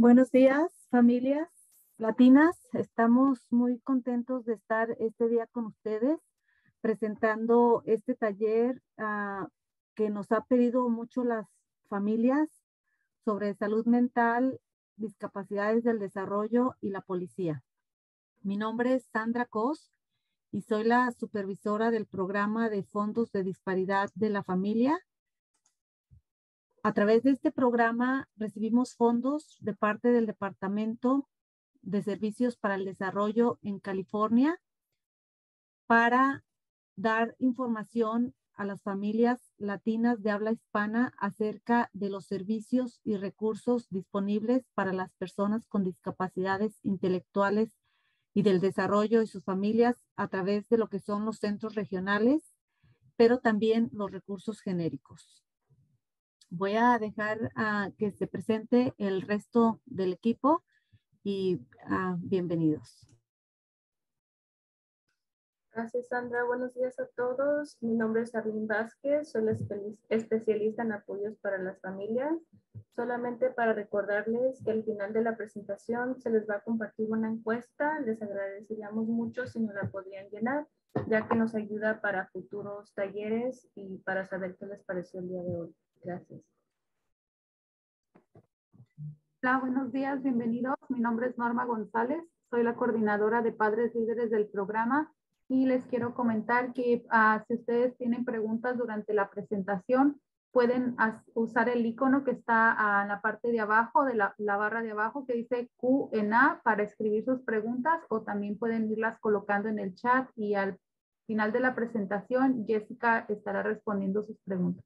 Buenos días, familias latinas. Estamos muy contentos de estar este día con ustedes presentando este taller ah, que nos ha pedido mucho las familias sobre salud mental, discapacidades del desarrollo y la policía. Mi nombre es Sandra Cos y soy la supervisora del programa de fondos de disparidad de la familia. A través de este programa recibimos fondos de parte del Departamento de Servicios para el Desarrollo en California para dar información a las familias latinas de habla hispana acerca de los servicios y recursos disponibles para las personas con discapacidades intelectuales y del desarrollo y sus familias a través de lo que son los centros regionales, pero también los recursos genéricos. Voy a dejar a que se presente el resto del equipo y ah, bienvenidos. Gracias, Sandra. Buenos días a todos. Mi nombre es Arlene Vázquez. Soy especialista en apoyos para las familias Solamente para recordarles que al final de la presentación se les va a compartir una encuesta. Les agradeceríamos mucho si nos la podrían llenar, ya que nos ayuda para futuros talleres y para saber qué les pareció el día de hoy. Gracias. Hola, buenos días, bienvenidos. Mi nombre es Norma González. Soy la coordinadora de padres líderes del programa y les quiero comentar que ah, si ustedes tienen preguntas durante la presentación, pueden usar el icono que está en la parte de abajo, de la, barra de abajo, que dice Q en A para escribir sus preguntas o también pueden irlas colocando en el chat y al final de la presentación Jessica estará respondiendo sus preguntas.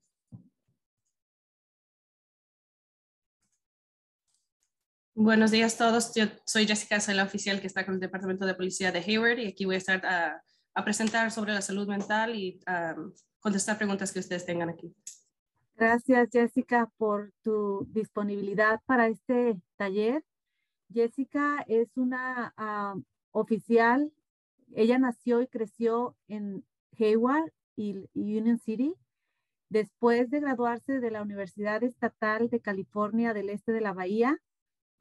Buenos días a todos. Yo soy Jessica, soy la oficial que está con el Departamento de Policía de Hayward y aquí voy a estar a, presentar sobre la salud mental y contestar preguntas que ustedes tengan aquí. Gracias, Jessica, por tu disponibilidad para este taller. Jessica es una ah, oficial. Ella nació y creció en Hayward y Union City. Después de graduarse de la Universidad Estatal de California del Este de la Bahía,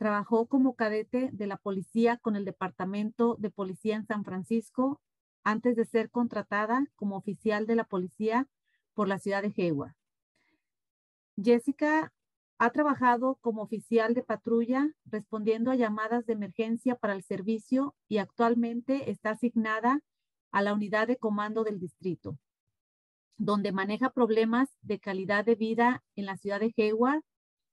trabajó como cadete de la policía con el Departamento de Policía en San Francisco antes de ser contratada como oficial de la policía por la ciudad de Hayward. Jessica ha trabajado como oficial de patrulla respondiendo a llamadas de emergencia para el servicio y actualmente está asignada a la unidad de comando del distrito, donde maneja problemas de calidad de vida en la ciudad de Hayward,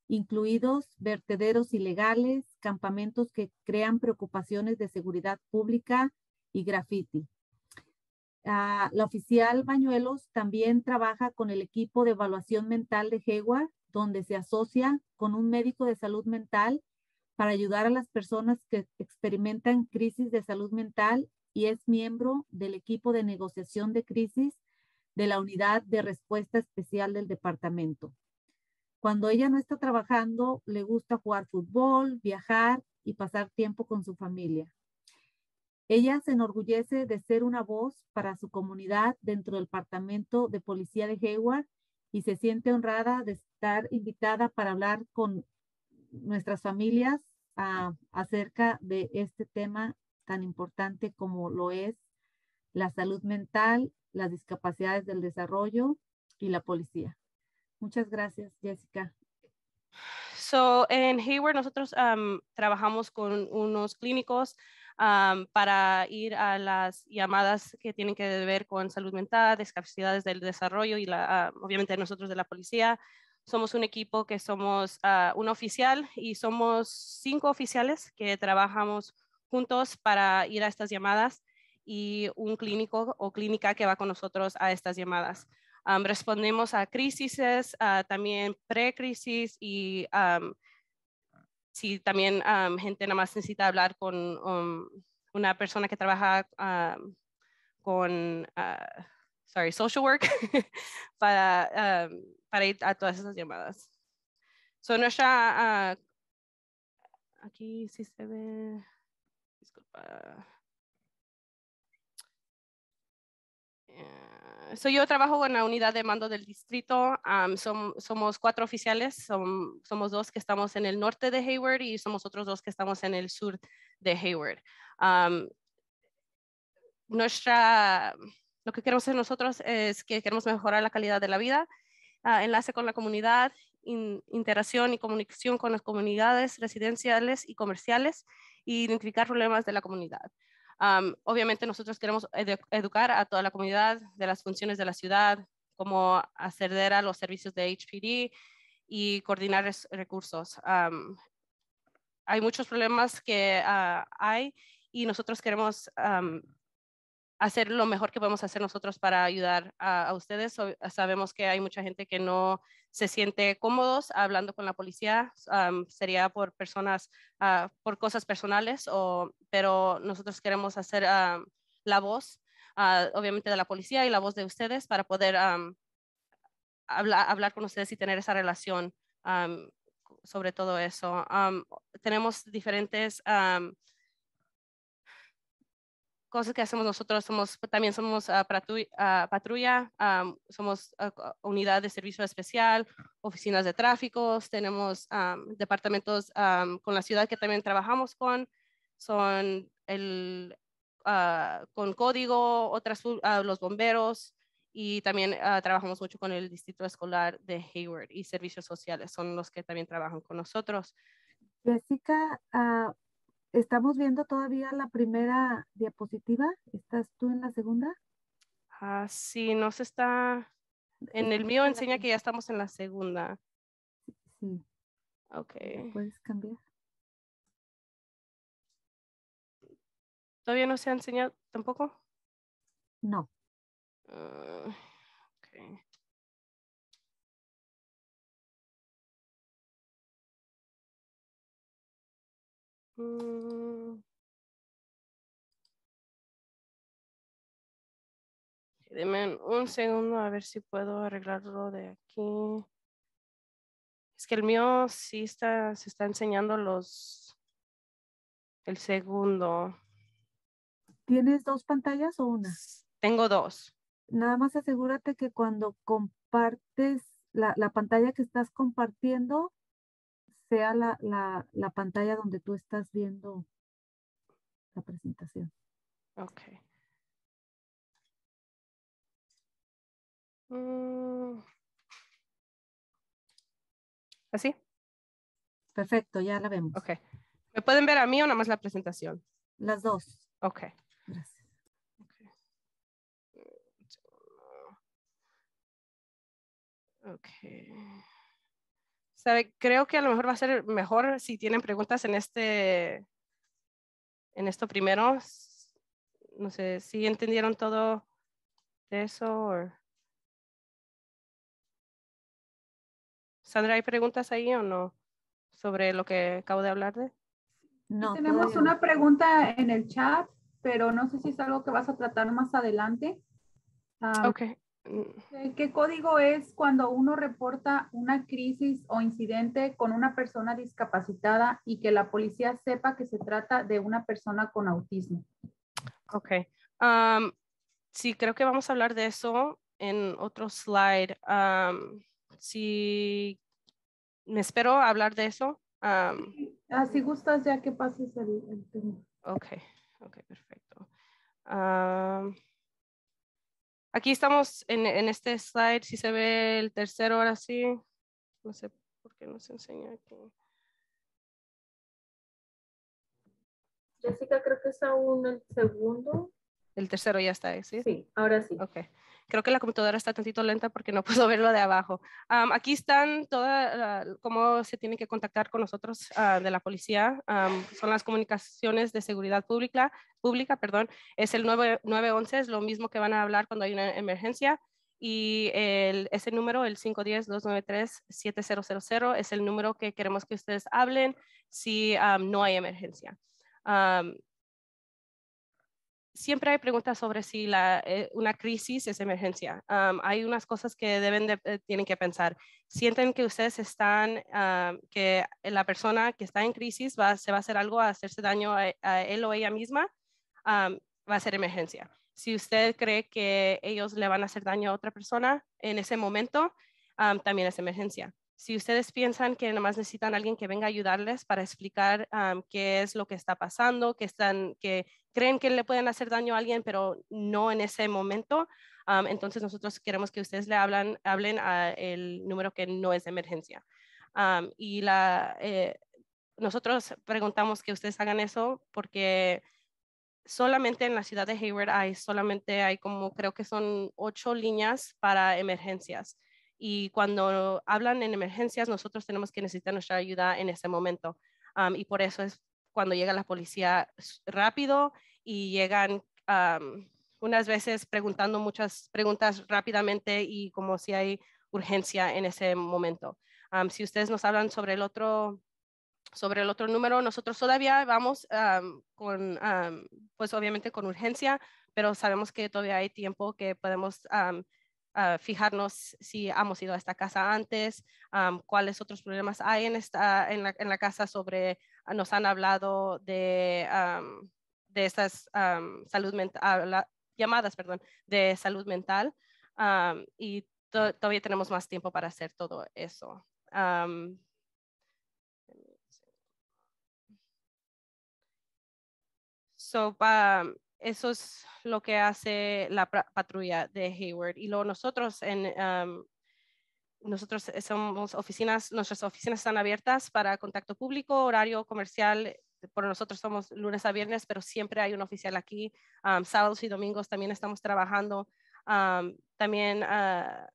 incluidos vertederos ilegales, campamentos que crean preocupaciones de seguridad pública y graffiti. Ah, la oficial Bañuelos también trabaja con el equipo de evaluación mental de Hayward, donde se asocia con un médico de salud mental para ayudar a las personas que experimentan crisis de salud mental y es miembro del equipo de negociación de crisis de la unidad de respuesta especial del departamento. Cuando ella no está trabajando, le gusta jugar fútbol, viajar y pasar tiempo con su familia. Ella se enorgullece de ser una voz para su comunidad dentro del Departamento de Policía de Hayward y se siente honrada de estar invitada para hablar con nuestras familias acerca de este tema tan importante como lo es la salud mental, las discapacidades del desarrollo y la policía. Muchas gracias, Jessica. So, en Hayward nosotros trabajamos con unos clínicos para ir a las llamadas que tienen que ver con salud mental, discapacidades del desarrollo y la, obviamente nosotros de la policía. Somos un equipo que somos uh, un oficial y somos cinco oficiales que trabajamos juntos para ir a estas llamadas y un clínico o clínica que va con nosotros a estas llamadas. Respondemos a crisis, también pre-crisis y si también gente nada más necesita hablar con um, una persona que trabaja con, uh, sorry, social work para, para ir a todas esas llamadas. So nuestra, uh, aquí sí se ve, disculpa. Eh, so yo trabajo en la unidad de mando del distrito. Som- somos cuatro oficiales. som- somos dos que estamos en el norte de Hayward y somos otros dos que estamos en el sur de Hayward. Nuestra, lo que queremos hacer nosotros es que queremos mejorar la calidad de la vida, ah, enlace con la comunidad, in- interacción y comunicación con las comunidades residenciales y comerciales y identificar problemas de la comunidad. Am, obviamente nosotros queremos edu- educar a toda la comunidad de las funciones de la ciudad, cómo acceder a los servicios de HPD y coordinar recursos. Hay muchos problemas que ah, hay y nosotros queremos hacer lo mejor que podemos hacer nosotros para ayudar a, a ustedes. So- sabemos que hay mucha gente que no se siente cómodos hablando con la policía, am, sería por personas, ah, por cosas personales, o, pero nosotros queremos hacer am, la voz, ah, obviamente de la policía y la voz de ustedes para poder am, habla- hablar con ustedes y tener esa relación am, sobre todo eso. Tenemos diferentes cosas que hacemos nosotros, somos, también somos ah, patrulla, am, somos co- unidad de servicio especial, oficinas de tráfico, tenemos am, departamentos am, con la ciudad que también trabajamos con, son el, ah, con código, otras, los bomberos, y también trabajamos mucho con el distrito escolar de Hayward y servicios sociales, son los que también trabajan con nosotros. Jessica, estamos viendo todavía la primera diapositiva. ¿Estás tú en la segunda? Ah, sí, no se está, en el mío enseña se- que ya estamos en la segunda. Sí, Ok. puedes cambiar. ¿Todavía no se ha enseñado tampoco? No, Ah, Mm. Deme un segundo a ver si puedo arreglarlo de aquí. Es que el mío sí está, se está enseñando los, el segundo. ¿tienes dos pantallas o una? Tengo dos. Nada más asegúrate que cuando compartes la, la pantalla que estás compartiendo sea la, la, la pantalla donde tú estás viendo la presentación. Ok. Mm. ¿Así? Perfecto, ya la vemos. Ok. ¿Me pueden ver a mí o nada más la presentación? Las dos. Ok. Gracias. Ok. Sabe, creo que a lo mejor va a ser mejor si tienen preguntas en este, en esto primero. No sé si entendieron todo de eso. Sandra, ¿hay preguntas ahí o no? Sobre lo que acabo de hablar de. No, Tenemos todavía una pregunta en el chat, pero no sé si es algo que vas a tratar más adelante. Ah, Ok. Mm, ¿qué- ¿Qué código es cuando uno reporta una crisis o incidente con una persona discapacitada y que la policía sepa que se trata de una persona con autismo? Ok. Am, sí, creo que vamos a hablar de eso en otro slide. Am, si me espero hablar de eso. Am, Ah, si gustas ya que pases el, el tema. ok, ok, perfecto. Am, aquí estamos en, en este slide. Si se ve el tercero ahora sí. No sé por qué no se enseña aquí. Jessica, creo que es aún el segundo. El tercero ya está ahí, ¿sí? Sí, ahora sí. Ok. Creo que la computadora está tantito lenta porque no puedo verlo de abajo. Am, aquí están todas, cómo se tienen que contactar con nosotros ah, de la policía. Am, son las comunicaciones de seguridad pública, pública, perdón. Es el 9 911, es lo mismo que van a hablar cuando hay una emergencia. Y el, ese número, el 510-293-7000, es el número que queremos que ustedes hablen si am, no hay emergencia. Am, siempre hay preguntas sobre si eh, una crisis es emergencia. Hay unas cosas que deben de, eh, tienen que pensar. Sienten que ustedes están, am, que la persona que está en crisis se va a hacer algo a hacerse daño a, él o ella misma, va a ser emergencia. Si usted cree que ellos le van a hacer daño a otra persona en ese momento, también es emergencia. Si ustedes piensan que nomás necesitan alguien que venga a ayudarles para explicar qué es lo que está pasando, que, están, que creen que le pueden hacer daño a alguien, pero no en ese momento, entonces nosotros queremos que ustedes le hablan, hablen al número que no es de emergencia. y eh, nosotros preguntamos que ustedes hagan eso porque solamente en la ciudad de Hayward hay solamente hay como creo que son ocho líneas para emergencias. Y cuando hablan en emergencias, nosotros tenemos que necesitar nuestra ayuda en ese momento. y por eso es cuando llega la policía rápido y llegan unas veces preguntando muchas preguntas rápidamente y como si hay urgencia en ese momento. si ustedes nos hablan sobre el otro sobre el otro número, nosotros todavía vamos con, pues obviamente con urgencia, pero sabemos que todavía hay tiempo que podemos fijarnos si hemos ido a esta casa antes, cuáles otros problemas hay en, esta, en, la, en la casa sobre, ah, nos han hablado de, de estas salud mental, llamadas, perdón, de salud mental y todavía tenemos más tiempo para hacer todo eso. So, eso es lo que hace la patrulla de Hayward. Y luego nosotros en nosotros somos oficinas, nuestras oficinas están abiertas para contacto público, horario comercial. Por nosotros somos lunes a viernes, pero siempre hay un oficial aquí. sábados y domingos también estamos trabajando. también, uh,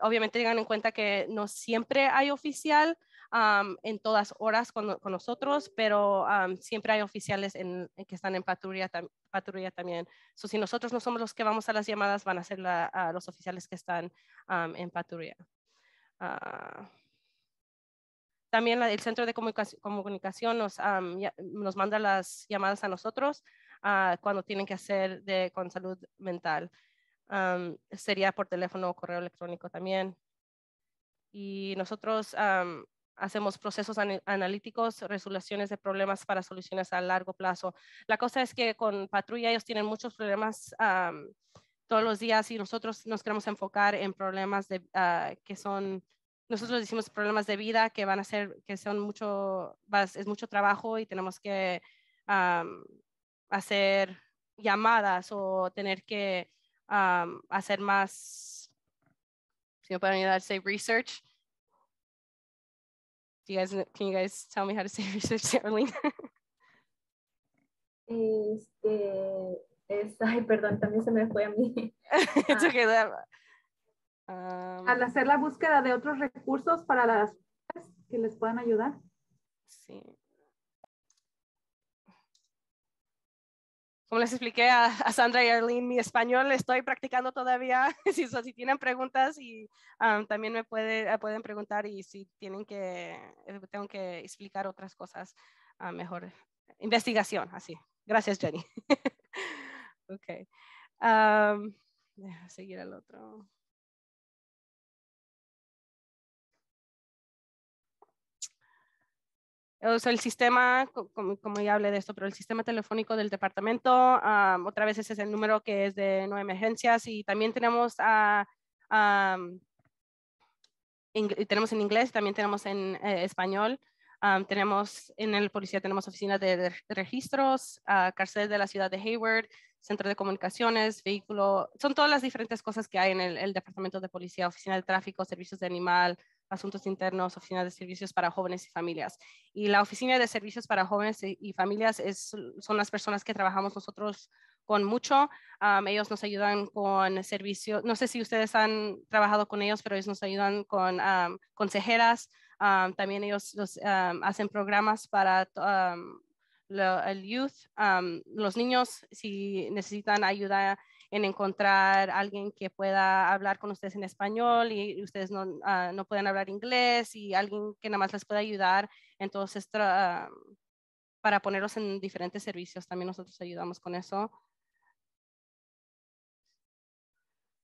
obviamente, tengan en cuenta que no siempre hay oficial en todas horas con, nosotros, pero siempre hay oficiales en, que están en patrulla, patrulla también. So, si nosotros no somos los que vamos a las llamadas, van a ser los oficiales que están en patrulla. Ah, también el centro de comunicación, nos, nos, manda las llamadas a nosotros ah, cuando tienen que hacer de, con salud mental. sería por teléfono o correo electrónico también. Y nosotros hacemos procesos analíticos, resoluciones de problemas para soluciones a largo plazo. La cosa es que con patrulla ellos tienen muchos problemas todos los días y nosotros nos queremos enfocar en problemas de, ah, que son, nosotros decimos problemas de vida que van a ser, que son mucho, es mucho trabajo y tenemos que hacer llamadas o tener que hacer más, si me pueden ayudar, say research Do you guys, can you guys tell me how to say research, Arlene? este, es, ay, perdón, también se me fue a mí. It's okay. Um, Al hacer la búsqueda de otros recursos para las que les puedan ayudar. Sí. Como les expliqué a, Sandra y Arlene, mi español estoy practicando todavía. si, si tienen preguntas y también me puede, eh, pueden preguntar y si tienen que, eh, tengo que explicar otras cosas, uh, mejor investigación, así. Gracias, Jenny. ok. Um, seguir al otro. El sistema, como, ya hablé de esto, pero el sistema telefónico del departamento, otra vez ese es el número que es de no emergencias y también tenemos a... tenemos en inglés, también tenemos en eh, español. tenemos en el policía, tenemos oficina de, registros, cárcel de la ciudad de Hayward, centro de comunicaciones, vehículo, son todas las diferentes cosas que hay en el, el departamento de policía, oficina de tráfico, servicios de animal, Asuntos Internos, Oficina de Servicios para Jóvenes y Familias. Y la Oficina de Servicios para Jóvenes y Familias es, son las personas que trabajamos nosotros con mucho. ellos nos ayudan con servicios. No sé si ustedes han trabajado con ellos, pero ellos nos ayudan con consejeras. también ellos hacen programas para el youth, los niños, si necesitan ayuda en encontrar alguien que pueda hablar con ustedes en español y ustedes no, uh, no pueden hablar inglés y alguien que nada más les pueda ayudar. Entonces, uh, para ponerlos en diferentes servicios, también nosotros ayudamos con eso.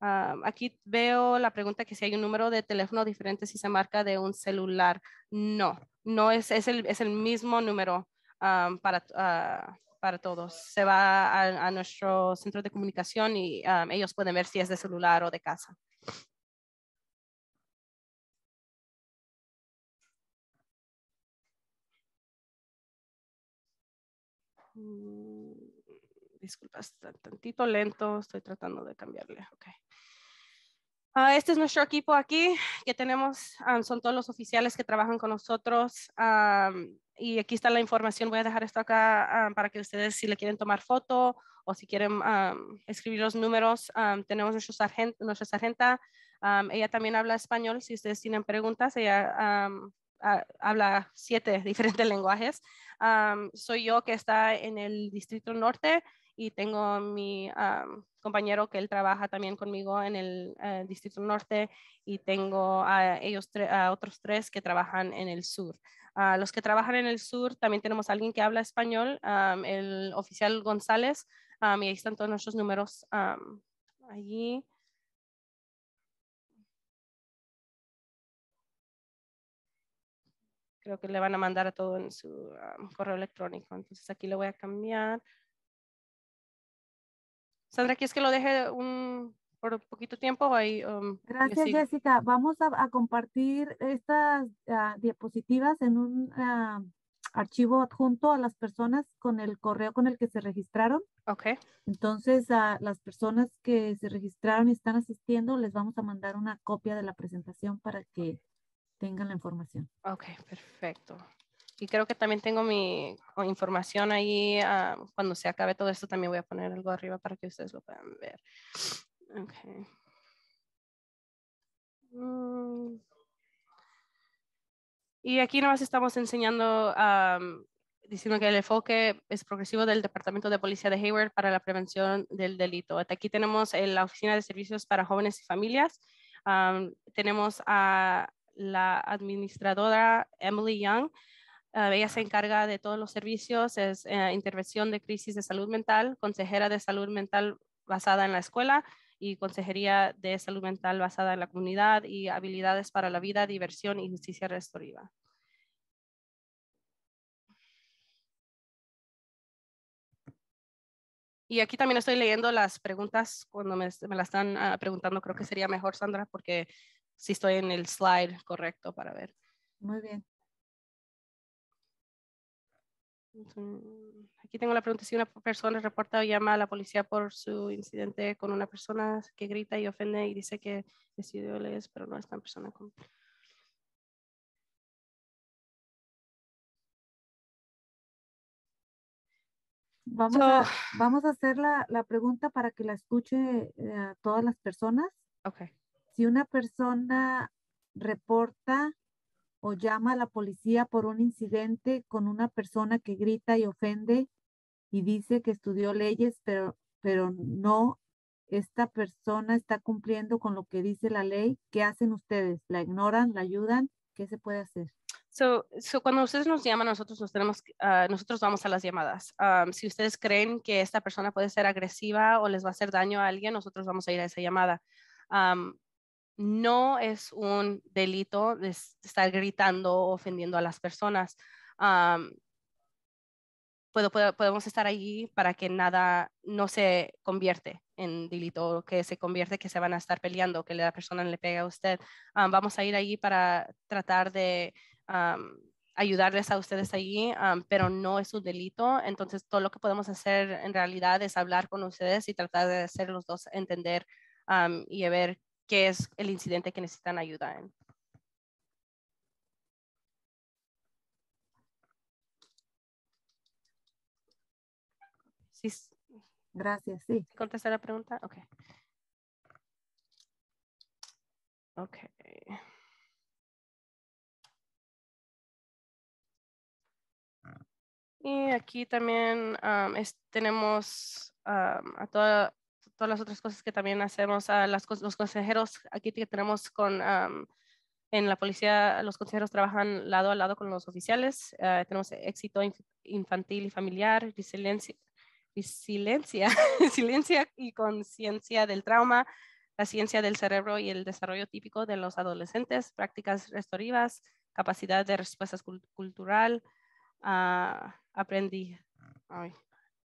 Uh, aquí veo la pregunta que si hay un número de teléfono diferente si se marca de un celular. No, no es, es, el, es el mismo número para, para todos. Se va a, a nuestro centro de comunicación y um, ellos pueden ver si es de celular o de casa. Mm, Disculpa, está tantito lento, estoy tratando de cambiarle. Okay. Ah, este es nuestro equipo aquí que tenemos, ah, son todos los oficiales que trabajan con nosotros. ah, y aquí está la información, voy a dejar esto acá ah, para que ustedes si le quieren tomar foto o si quieren escribir los números. tenemos nuestro sargent- nuestra sargenta, ella también habla español, si ustedes tienen preguntas, ella ah, habla siete diferentes lenguajes. Soy yo que está en el Distrito Norte y tengo mi compañero que él trabaja también conmigo en el eh, Distrito Norte y tengo a ellos a otros tres que trabajan en el sur. A los que trabajan en el sur también tenemos alguien que habla español, el oficial González, am, y ahí están todos nuestros números allí. Creo que le van a mandar a todo en su correo electrónico. Entonces aquí le voy a cambiar. Sandra, ¿quieres que lo deje un, por poquito tiempo ahí? um, Gracias? Jessica. Vamos a, a compartir estas ah, diapositivas en un ah, archivo adjunto a las personas con el correo con el que se registraron. Ok, Entonces, a las personas que se registraron y están asistiendo, les vamos a mandar una copia de la presentación para que tengan la información. ok, perfecto. Y creo que también tengo mi información ahí. ah, cuando se acabe todo esto, también voy a poner algo arriba para que ustedes lo puedan ver. Ok. Mm. Y aquí nomás estamos enseñando, am, diciendo que el enfoque es progresivo del Departamento de Policía de Hayward para la prevención del delito. Hasta Aquí tenemos eh, la Oficina de Servicios para Jóvenes y Familias. Am, tenemos a la administradora Emily Young. Ah, ella se encarga de todos los servicios, es eh, intervención de crisis de salud mental, consejera de salud mental basada en la escuela y consejería de salud mental basada en la comunidad y habilidades para la vida, diversión y justicia restaurativa. Y aquí también estoy leyendo las preguntas cuando me, me las están ah, preguntando. Creo que sería mejor, Sandra, porque si estoy en el slide correcto para ver. Muy bien. Aquí tengo la pregunta, si una persona reporta o llama a la policía por su incidente con una persona que grita y ofende y dice que decidió leyes, pero no es tan persona con... Vamos, So- a, vamos a hacer la, la pregunta para que la escuche eh, a todas las personas. Ok, Si una persona reporta o llama a la policía por un incidente con una persona que grita y ofende y dice que estudió leyes, pero, pero no, esta persona está cumpliendo con lo que dice la ley, ¿qué hacen ustedes? ¿La ignoran? ¿La ayudan? ¿Qué se puede hacer? So, so cuando ustedes nos llaman, nosotros nos tenemos, ah, nosotros vamos a las llamadas. Um, si ustedes creen que esta persona puede ser agresiva o les va a hacer daño a alguien, nosotros vamos a ir a esa llamada. No es un delito de estar gritando ofendiendo a las personas. Puedo- podemos estar allí para que nada no se convierte en delito, que se convierte que se van a estar peleando, que la persona le pega a usted. Vamos a ir allí para tratar de ayudarles a ustedes allí, pero no es un delito. Entonces, todo lo que podemos hacer en realidad es hablar con ustedes y tratar de hacer los dos entender y ver qué es el incidente que necesitan ayuda en. ¿Sí s- Gracias, sí. contesté la pregunta? Ok. Ok. Y aquí también am, es- tenemos am, a toda- todas las otras cosas que también hacemos, a los consejeros aquí que tenemos con, am, en la policía, los consejeros trabajan lado a lado con los oficiales. eh, tenemos éxito inf- infantil y familiar, resiliencia, resiliencia, resiliencia y conciencia del trauma, la ciencia del cerebro y el desarrollo típico de los adolescentes, prácticas restaurativas, capacidad de respuesta cul- cultural, ah, aprendí,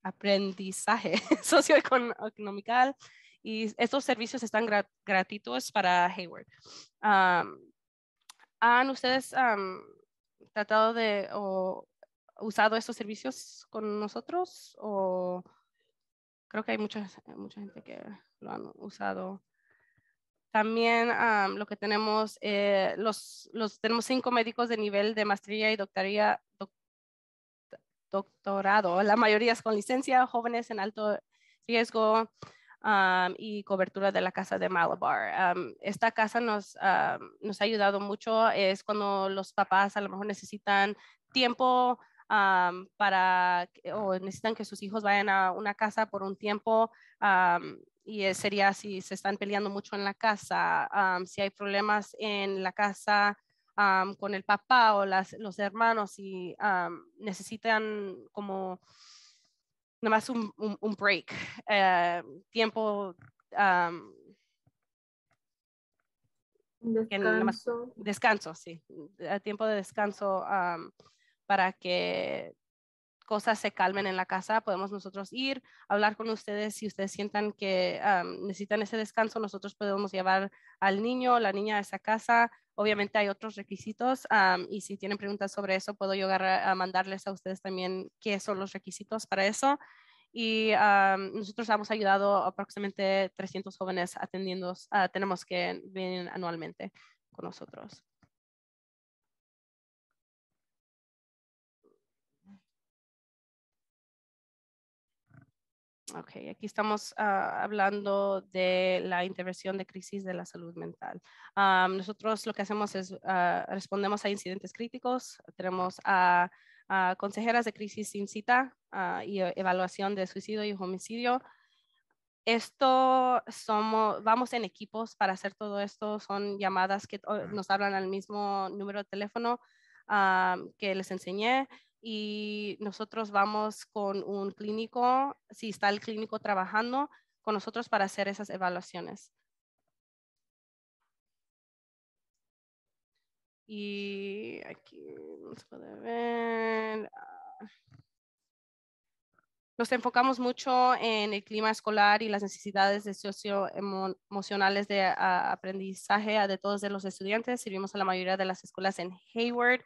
aprendizaje socioeconómico y estos servicios están gratuitos para Hayward. ¿Han ustedes tratado de o usado estos servicios con nosotros o creo que hay mucha, mucha gente que lo han usado? También lo que tenemos, eh, los, los, tenemos cinco médicos de nivel de maestría y doctoría, doctorado. La mayoría es con licencia, jóvenes en alto riesgo y cobertura de la casa de Malabar. esta casa nos, nos ha ayudado mucho. Es cuando los papás a lo mejor necesitan tiempo para o necesitan que sus hijos vayan a una casa por un tiempo y sería si se están peleando mucho en la casa, si hay problemas en la casa con el papá o las, los hermanos y necesitan como nomás un, un, break, eh, tiempo. descanso. descanso, sí, eh, tiempo de descanso para que cosas se calmen en la casa, podemos nosotros ir, hablar con ustedes si ustedes sientan que necesitan ese descanso, nosotros podemos llevar al niño o la niña a esa casa. Obviamente hay otros requisitos y si tienen preguntas sobre eso, puedo llegar a, mandarles a ustedes también qué son los requisitos para eso. Y nosotros hemos ayudado aproximadamente 300 jóvenes atendiendo, ah, tenemos que venir anualmente con nosotros. Ok, aquí estamos ah, hablando de la intervención de crisis de la salud mental. nosotros lo que hacemos es uh, respondemos a incidentes críticos, tenemos a, consejeras de crisis sin cita ah, y evaluación de suicidio y homicidio. Esto somos, vamos en equipos para hacer todo esto, son llamadas que nos hablan al mismo número de teléfono que les enseñé y nosotros vamos con un clínico, si está el clínico trabajando con nosotros para hacer esas evaluaciones. Y aquí se puede ver. Nos enfocamos mucho en el clima escolar y las necesidades de socioemocionales de aprendizaje de todos los estudiantes. Servimos a la mayoría de las escuelas en Hayward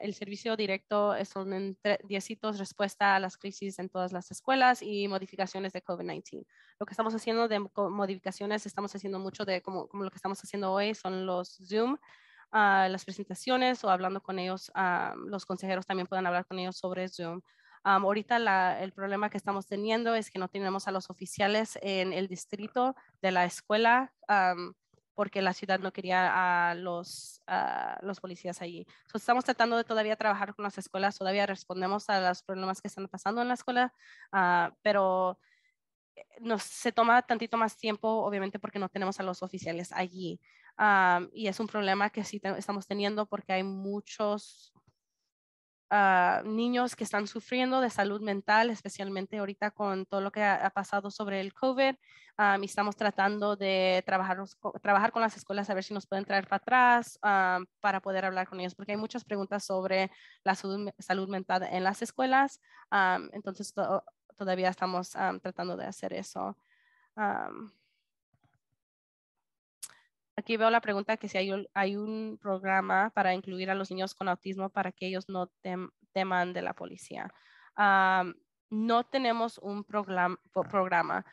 el servicio directo son en 10 hitos respuesta a las crisis en todas las escuelas y modificaciones de COVID-19. Lo que estamos haciendo de modificaciones, estamos haciendo mucho de como, lo que estamos haciendo hoy, son los Zoom, uh, las presentaciones o hablando con ellos, los consejeros también pueden hablar con ellos sobre Zoom. ahorita el problema que estamos teniendo es que no tenemos a los oficiales en el distrito de la escuela porque la ciudad no quería a los, los policías allí. estamos tratando de todavía trabajar con las escuelas, todavía respondemos a los problemas que están pasando en la escuela, ah, pero eh, nos, se toma tantito más tiempo, obviamente, porque no tenemos a los oficiales allí. Ah, y es un problema que sí estamos teniendo porque hay muchos niños que están sufriendo de salud mental, especialmente ahorita con todo lo que ha, pasado sobre el COVID. y estamos tratando de trabajar, trabajar con las escuelas a ver si nos pueden traer para atrás para poder hablar con ellos, porque hay muchas preguntas sobre la salud, mental en las escuelas. entonces, todavía estamos tratando de hacer eso. Aquí veo la pregunta que si hay, un programa para incluir a los niños con autismo para que ellos no teman de la policía. no tenemos un programa.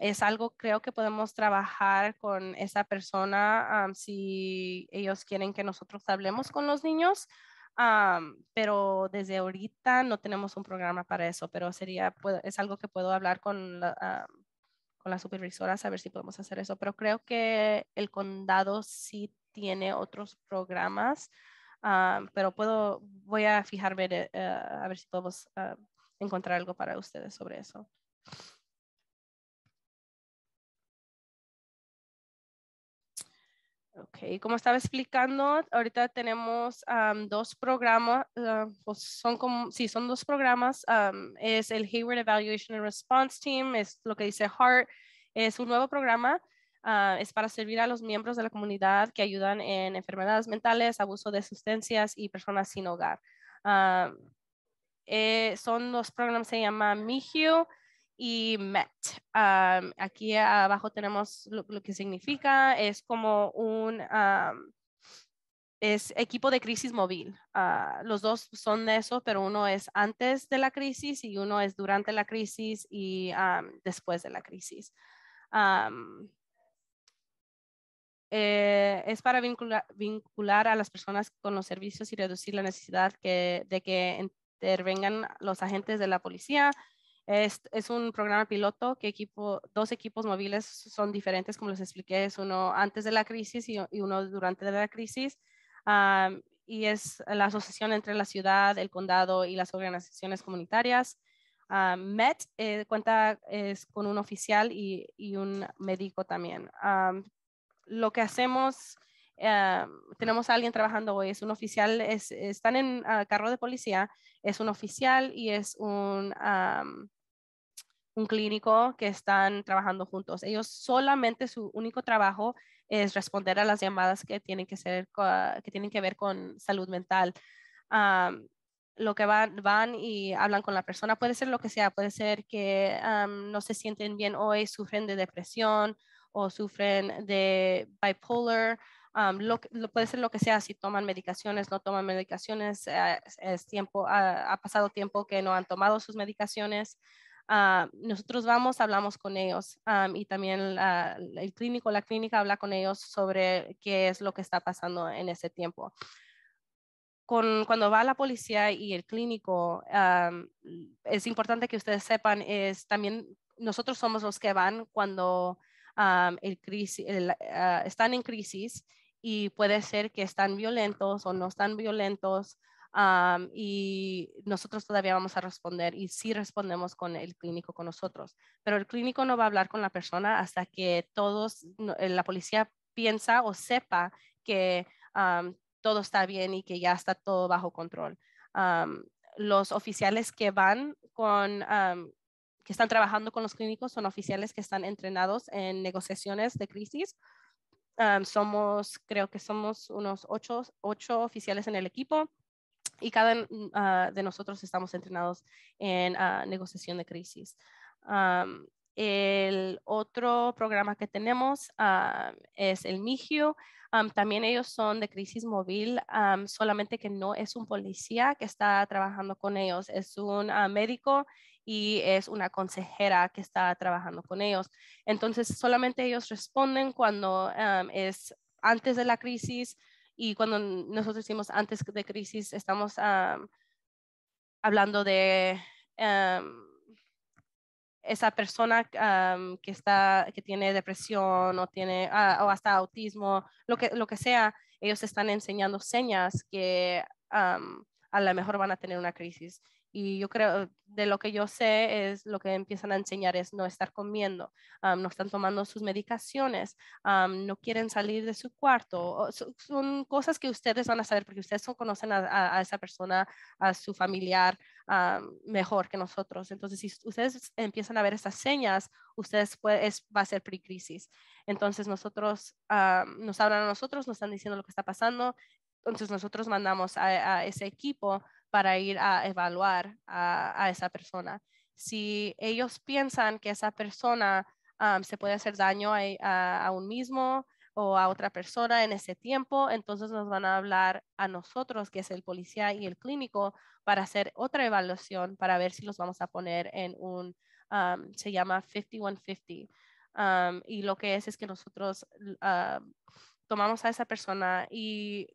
es algo, creo que podemos trabajar con esa persona si ellos quieren que nosotros hablemos con los niños. pero desde ahorita no tenemos un programa para eso, pero sería, es algo que puedo hablar con la, con las supervisoras a ver si podemos hacer eso, pero creo que el condado sí tiene otros programas, ah, pero puedo, voy a fijarme eh, a ver si podemos ah, encontrar algo para ustedes sobre eso. Ok, como estaba explicando, ahorita tenemos dos programas, uh, pues son como, sí, son dos programas. es el Hayward Evaluation and Response Team, es lo que dice HEART, es un nuevo programa, uh, es para servir a los miembros de la comunidad que ayudan en enfermedades mentales, abuso de sustancias y personas sin hogar. eh, son los programas se llama MIGIO y MET. Aquí abajo tenemos lo, que significa, es como un es equipo de crisis móvil. Ah, los dos son de eso, pero uno es antes de la crisis y uno es durante la crisis y después de la crisis. Eh, es para vincular, a las personas con los servicios y reducir la necesidad de que intervengan los agentes de la policía. Es, un programa piloto que equipo, dos equipos móviles son diferentes, como les expliqué, es uno antes de la crisis y, uno durante la crisis. y es la asociación entre la ciudad, el condado y las organizaciones comunitarias. MET eh, cuenta es con un oficial y, un médico también lo que hacemos, tenemos a alguien trabajando hoy, es un oficial, es, están en ah, carro de policía, es un oficial y es un, un clínico que están trabajando juntos. Ellos solamente su único trabajo es responder a las llamadas que tienen que, ser, que, tienen que ver con salud mental. lo que van, van y hablan con la persona puede ser lo que sea, puede ser que no se sienten bien hoy, sufren de depresión o sufren de bipolar, lo, puede ser lo que sea, si toman medicaciones, no toman medicaciones, eh, es, tiempo, ha, pasado tiempo que no han tomado sus medicaciones. Ah, nosotros vamos, hablamos con ellos um, y también el clínico, la clínica habla con ellos sobre qué es lo que está pasando en ese tiempo. Con, cuando va la policía y el clínico, um, es importante que ustedes sepan, es también nosotros somos los que van cuando el crisis, ah, están en crisis y puede ser que están violentos o no están violentos y nosotros todavía vamos a responder y sí respondemos con el clínico con nosotros, pero el clínico no va a hablar con la persona hasta que todos, eh, la policía piensa o sepa que todo está bien y que ya está todo bajo control. los oficiales que van con que están trabajando con los clínicos son oficiales que están entrenados en negociaciones de crisis. somos, creo que somos unos ocho, ocho, oficiales en el equipo y cada ah, de nosotros estamos entrenados en ah, negociación de crisis. el otro programa que tenemos es el MIGIO. también ellos son de crisis móvil, solamente que no es un policía que está trabajando con ellos, es un ah, médico y es una consejera que está trabajando con ellos. Entonces, solamente ellos responden cuando es antes de la crisis y cuando nosotros decimos antes de crisis, estamos hablando de esa persona que está que tiene depresión o tiene ah, o hasta autismo lo que lo que sea ellos están enseñando señas que a lo mejor van a tener una crisis y yo creo, de lo que yo sé, es lo que empiezan a enseñar es no estar comiendo, no están tomando sus medicaciones, no quieren salir de su cuarto. son cosas que ustedes van a saber porque ustedes conocen a, esa persona, a su familiar mejor que nosotros. Entonces, si ustedes empiezan a ver esas señas, ustedes puede, es, va a ser pre-crisis. Entonces, nosotros nos hablan a nosotros, nos están diciendo lo que está pasando. Entonces, nosotros mandamos a ese equipo para ir a evaluar a, esa persona. Si ellos piensan que esa persona se puede hacer daño a, un mismo o a otra persona en ese tiempo, entonces nos van a hablar a nosotros, que es el policía y el clínico, para hacer otra evaluación para ver si los vamos a poner en un, se llama 5150. y lo que es es que nosotros tomamos a esa persona y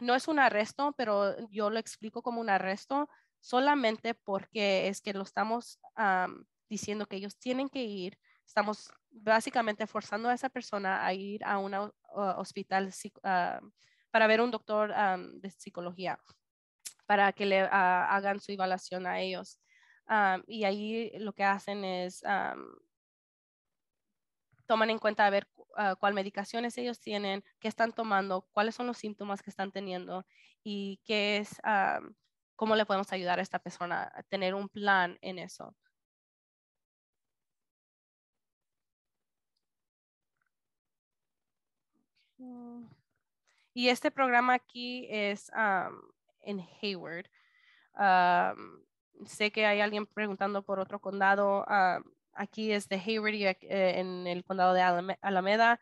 no es un arresto, pero yo lo explico como un arresto solamente porque es que lo estamos diciendo que ellos tienen que ir. Estamos básicamente forzando a esa persona a ir a un hospital ah, para ver un doctor de psicología, para que le ah, hagan su evaluación a ellos. y ahí lo que hacen es toman en cuenta a ver uh, cuál medicaciones ellos tienen, qué están tomando, cuáles son los síntomas que están teniendo y qué es, um, cómo le podemos ayudar a esta persona a tener un plan en eso. Y este programa aquí es um, en Hayward. sé que hay alguien preguntando por otro condado. Aquí es de Hayward eh, en el condado de Alameda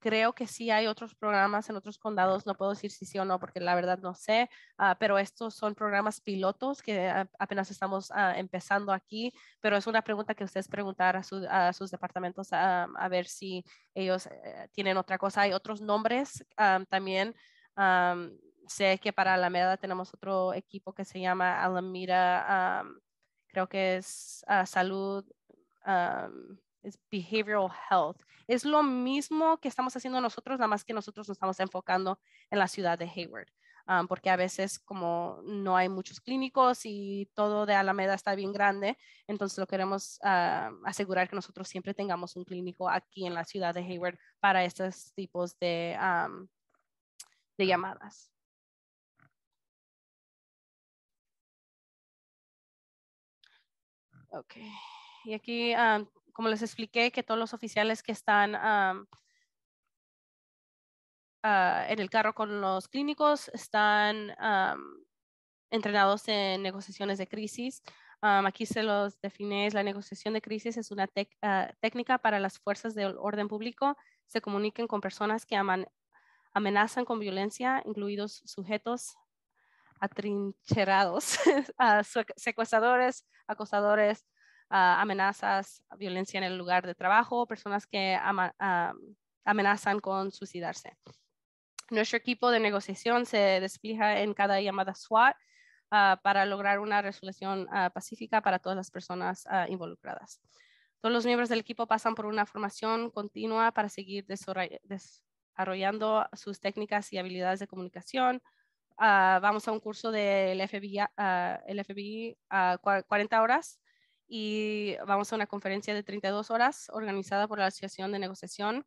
creo que sí hay otros programas en otros condados, no puedo decir si sí o no, porque la verdad no sé, ah, pero estos son programas pilotos que apenas estamos ah, empezando aquí, pero es una pregunta que ustedes preguntar a, sus departamentos a ver si ellos eh, tienen otra cosa. Hay otros nombres también. sé que para Alameda tenemos otro equipo que se llama Alameda, creo que es ah, salud es behavioral health. Es lo mismo que estamos haciendo nosotros, nada más que nosotros nos estamos enfocando en la ciudad de Hayward. Um, porque a veces como no hay muchos clínicos y todo de Alameda está bien grande, entonces lo queremos uh, asegurar que nosotros siempre tengamos un clínico aquí en la ciudad de Hayward para estos tipos de, um, de llamadas. Ok, y aquí um, como les expliqué, que todos los oficiales que están ah, en el carro con los clínicos están entrenados en negociaciones de crisis. aquí se los define, la negociación de crisis es una ah, técnica para las fuerzas del orden público se comuniquen con personas que amenazan con violencia, incluidos sujetos atrincherados, secuestradores, acosadores, amenazas, violencia en el lugar de trabajo, personas que amenazan con suicidarse. Nuestro equipo de negociación se despliega en cada llamada SWAT ah, para lograr una resolución ah, pacífica para todas las personas ah, involucradas. Todos los miembros del equipo pasan por una formación continua para seguir desarrollando sus técnicas y habilidades de comunicación. Vamos a un curso del FBI, el FBI 40 horas y vamos a una conferencia de 32 horas organizada por la Asociación de Negociación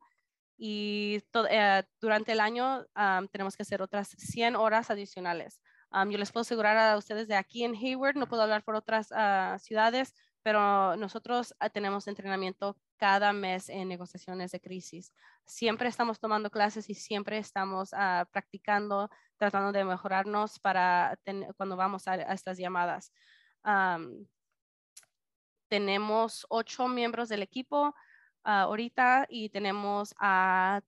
y eh, durante el año tenemos que hacer otras 100 horas adicionales. yo les puedo asegurar a ustedes de aquí en Hayward, no puedo hablar por otras ah, ciudades, pero nosotros ah, tenemos entrenamiento cada mes en negociaciones de crisis. Siempre estamos tomando clases y siempre estamos ah, practicando, tratando de mejorarnos para cuando vamos a, estas llamadas tenemos ocho miembros del equipo ah, ahorita y tenemos a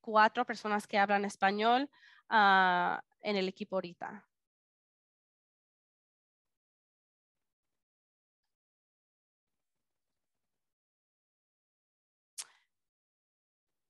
cuatro personas que hablan español ah, en el equipo ahorita.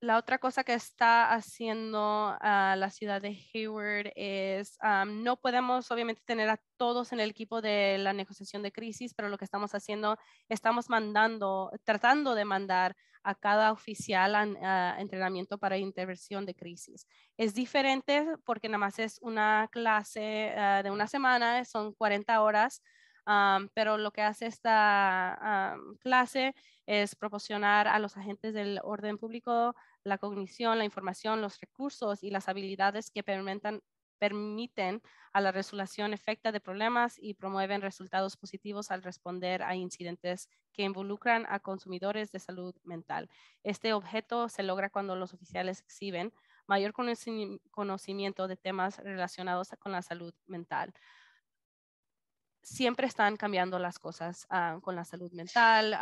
La otra cosa que está haciendo la ciudad de Hayward es, no podemos obviamente tener a todos en el equipo de la negociación de crisis, pero lo que estamos haciendo, estamos mandando, tratando de mandar a cada oficial a, entrenamiento para intervención de crisis. Es diferente porque nada más es una clase ah, de una semana, son 40 horas, pero lo que hace esta clase es proporcionar a los agentes del orden público la cognición, la información, los recursos y las habilidades que permitan, permiten a la resolución efecta de problemas y promueven resultados positivos al responder a incidentes que involucran a consumidores de salud mental. Este objeto se logra cuando los oficiales exhiben mayor conocimiento de temas relacionados con la salud mental siempre están cambiando las cosas ah, con la salud mental,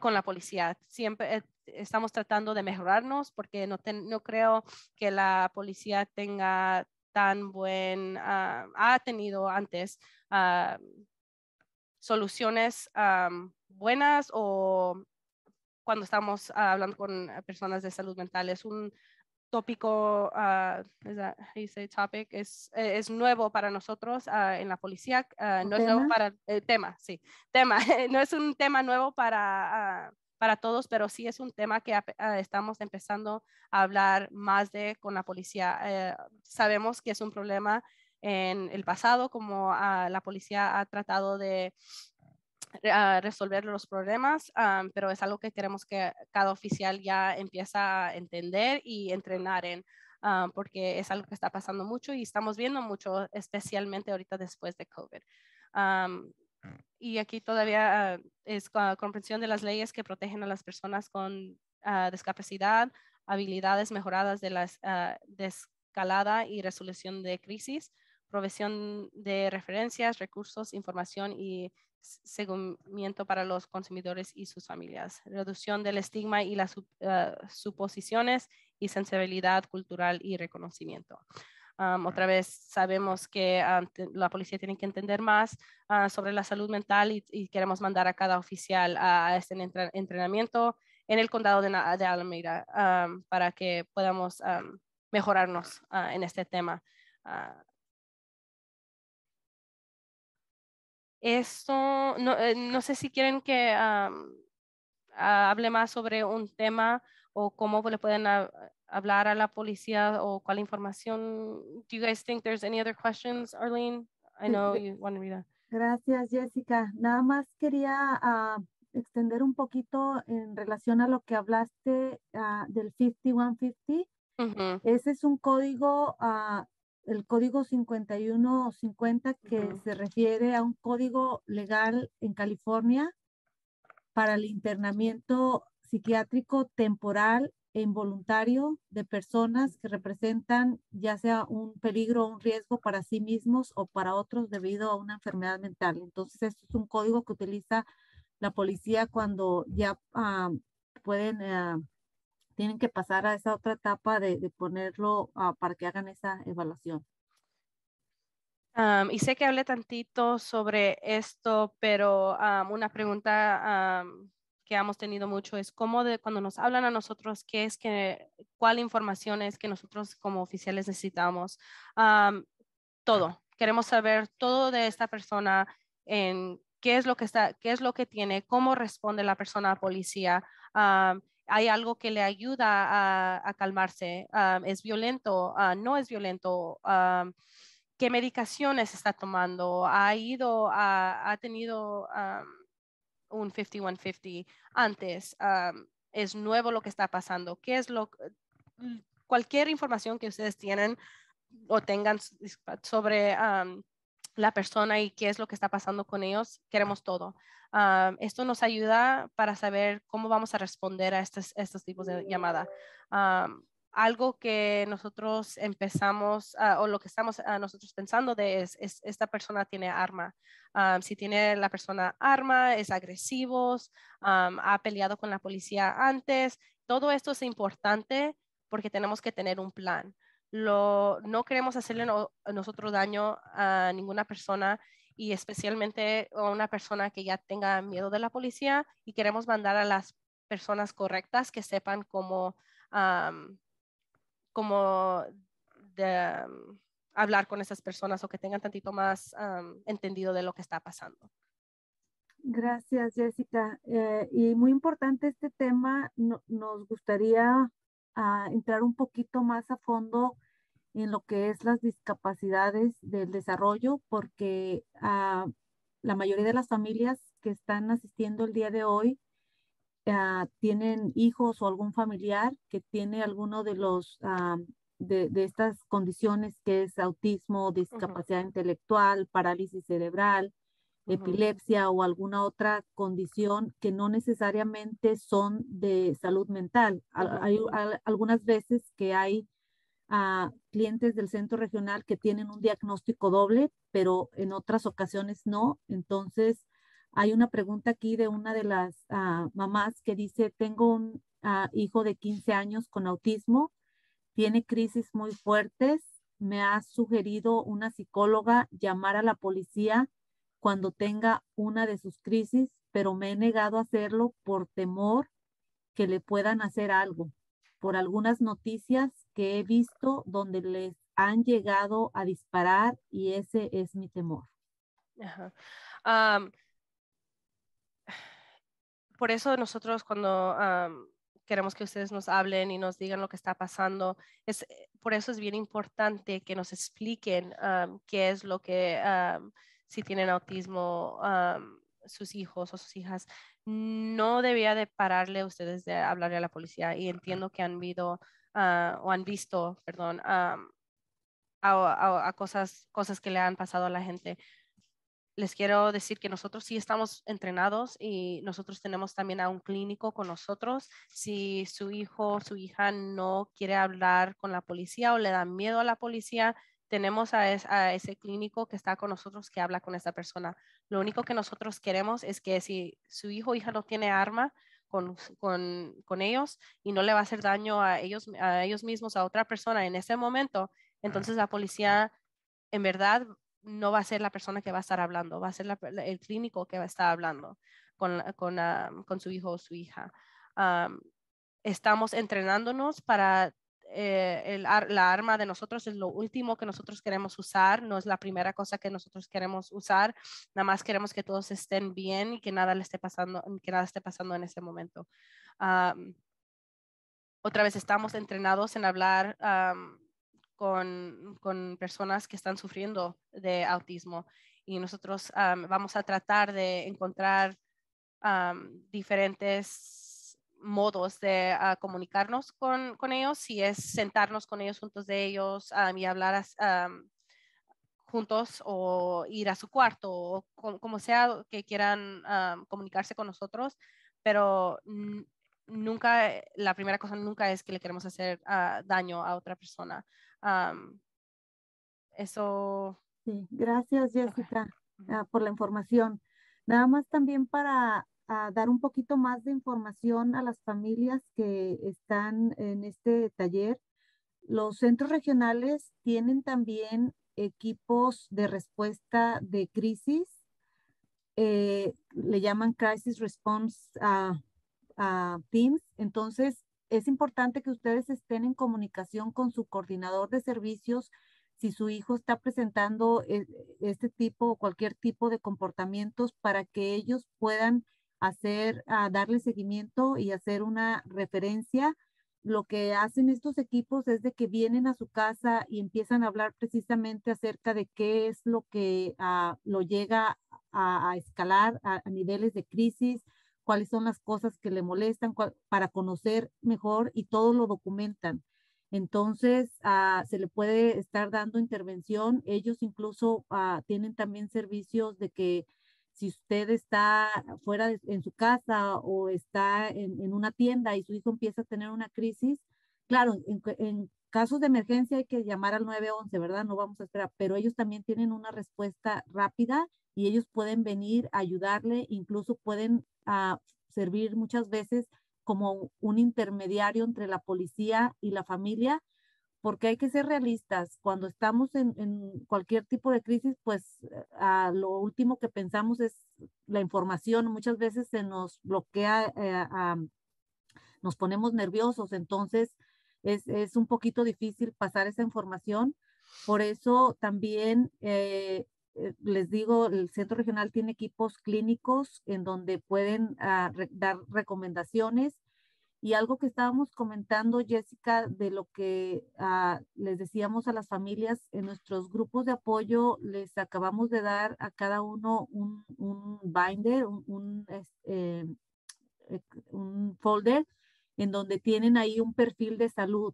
con la policía. Siempre eh, estamos tratando de mejorarnos porque no, no creo que la policía tenga tan buen, ah, ha tenido antes ah, soluciones buenas o cuando estamos hablando con personas de salud mental. Es un tópico, uh, topic? Es, eh, es nuevo para nosotros uh, en la policía, uh, no es nuevo para el tema, sí, tema, no es un tema nuevo para, para todos, pero sí es un tema que estamos empezando a hablar más de con la policía. Eh, sabemos que es un problema en el pasado, como la policía ha tratado de a resolver los problemas, pero es algo que queremos que cada oficial ya empieza a entender y entrenar en, porque es algo que está pasando mucho y estamos viendo mucho, especialmente ahorita después de COVID. Y aquí todavía ah, es comprensión de las leyes que protegen a las personas con ah, discapacidad, habilidades mejoradas de la uh, escalada y resolución de crisis, provisión de referencias, recursos, información y seguimiento para los consumidores y sus familias, reducción del estigma y las uh, suposiciones y sensibilidad cultural y reconocimiento. Um, otra vez sabemos que uh, la policía tiene que entender más uh, sobre la salud mental y, queremos mandar a cada oficial a, este entrenamiento en el condado de, de Alameda um, para que podamos um, mejorarnos en este tema. Esto, no, eh, no, sé si quieren que hable más sobre un tema o cómo le pueden hablar a la policía o cuál información. Do you guys think there's any other questions, Arlene? I know you want to read that. Gracias, Jessica. Nada más quería uh, extender un poquito en relación a lo que hablaste uh, del 5150. Uh -huh. Ese es un código uh, el código 5150 que se refiere a un código legal en California para el internamiento psiquiátrico temporal e involuntario de personas que representan ya sea un peligro o un riesgo para sí mismos o para otros debido a una enfermedad mental. Entonces, esto es un código que utiliza la policía cuando ya ah, pueden uh, tienen que pasar a esa otra etapa de, de ponerlo uh, para que hagan esa evaluación. Um, y sé que hablé tantito sobre esto, pero um, una pregunta um, que hemos tenido mucho es cómo de cuando nos hablan a nosotros, qué es que, cuál información es que nosotros como oficiales necesitamos. todo. Queremos saber todo de esta persona en qué es lo que está, qué es lo que tiene, cómo responde la persona a policía hay algo que le ayuda a, calmarse, es violento, uh, no es violento, qué medicaciones está tomando, ha ido, ha tenido un 5150 antes, es nuevo lo que está pasando, qué es lo, cualquier información que ustedes tienen o tengan sobre la persona y qué es lo que está pasando con ellos, queremos todo. Esto nos ayuda para saber cómo vamos a responder a estos, estos tipos de llamada. Algo que nosotros empezamos uh, o lo que estamos nosotros pensando de es, esta persona tiene arma. si tiene la persona arma, es agresivo, ha peleado con la policía antes, todo esto es importante porque tenemos que tener un plan. Lo, no queremos hacerle nosotros daño a ninguna persona y especialmente a una persona que ya tenga miedo de la policía y queremos mandar a las personas correctas que sepan cómo, cómo de, hablar con esas personas o que tengan tantito más entendido de lo que está pasando. Gracias, Jessica. Eh, y muy importante este tema, nos gustaría ah, entrar un poquito más a fondo en lo que es las discapacidades del desarrollo, porque uh, la mayoría de las familias que están asistiendo el día de hoy uh, tienen hijos o algún familiar que tiene alguno de los uh, de, de, estas condiciones que es autismo, discapacidad uh -huh. intelectual, parálisis cerebral, uh -huh. epilepsia o alguna otra condición que no necesariamente son de salud mental. Hay, hay algunas veces que hay a clientes del centro regional que tienen un diagnóstico doble, pero en otras ocasiones no. Entonces, hay una pregunta aquí de una de las uh, mamás que dice, tengo un uh, hijo de 15 años con autismo, tiene crisis muy fuertes, me ha sugerido una psicóloga llamar a la policía cuando tenga una de sus crisis, pero me he negado a hacerlo por temor que le puedan hacer algo por algunas noticias que he visto donde les han llegado a disparar y ese es mi temor. Um, por eso nosotros cuando um, queremos que ustedes nos hablen y nos digan lo que está pasando, es, eh, por eso es bien importante que nos expliquen um, qué es lo que, si tienen autismo, sus hijos o sus hijas, no debía de pararle a ustedes de hablarle a la policía y entiendo que han visto uh, o han visto, perdón, um, a, a, a, cosas, cosas que le han pasado a la gente. Les quiero decir que nosotros sí estamos entrenados y nosotros tenemos también a un clínico con nosotros. Si su hijo o su hija no quiere hablar con la policía o le da miedo a la policía, tenemos a, ese clínico que está con nosotros que habla con esa persona. Lo único que nosotros queremos es que si su hijo o hija no tiene arma con, con, ellos y no le va a hacer daño a ellos, a ellos mismos, a otra persona en ese momento, entonces la policía en verdad no va a ser la persona que va a estar hablando, va a ser el clínico que va a estar hablando con, con, con su hijo o su hija. estamos entrenándonos para eh, la arma de nosotros es lo último que nosotros queremos usar, no es la primera cosa que nosotros queremos usar, nada más queremos que todos estén bien y que nada le esté pasando, que nada esté pasando en ese momento. otra vez estamos entrenados en hablar con, con, personas que están sufriendo de autismo y nosotros vamos a tratar de encontrar diferentes modos de ah, comunicarnos con, con, ellos, si es sentarnos con ellos juntos de ellos y hablar juntos o ir a su cuarto o como sea que quieran comunicarse con nosotros, pero nunca, la primera cosa nunca es que le queremos hacer ah, daño a otra persona eso. Sí, gracias Jessica ah, por la información. Nada más también para ah, dar un poquito más de información a las familias que están en este taller. Los centros regionales tienen también equipos de respuesta de crisis. Eh, le llaman Crisis Response a Teams. Entonces, es importante que ustedes estén en comunicación con su coordinador de servicios si su hijo está presentando e, este tipo o cualquier tipo de comportamientos para que ellos puedan hacer, ah, darle seguimiento y hacer una referencia. Lo que hacen estos equipos es de que vienen a su casa y empiezan a hablar precisamente acerca de qué es lo que ah, lo llega a, escalar a niveles de crisis, cuáles son las cosas que le molestan para conocer mejor y todo lo documentan. Entonces, ah, se le puede estar dando intervención. Ellos incluso ah, tienen también servicios de que si usted está fuera en su casa o está en, una tienda y su hijo empieza a tener una crisis, claro, en, en casos de emergencia hay que llamar al 911, ¿verdad? No vamos a esperar, pero ellos también tienen una respuesta rápida y ellos pueden venir a ayudarle, incluso pueden a servir muchas veces como un intermediario entre la policía y la familia, porque hay que ser realistas. Cuando estamos en, cualquier tipo de crisis, pues a lo último que pensamos es la información. Muchas veces se nos bloquea, eh, nos ponemos nerviosos, entonces es, es, un poquito difícil pasar esa información. Por eso también eh, les digo, el centro regional tiene equipos clínicos en donde pueden ah, dar recomendaciones. Y algo que estábamos comentando, Jessica, de lo que ah, les decíamos a las familias en nuestros grupos de apoyo, les acabamos de dar a cada uno un, binder, eh, un folder en donde tienen ahí un perfil de salud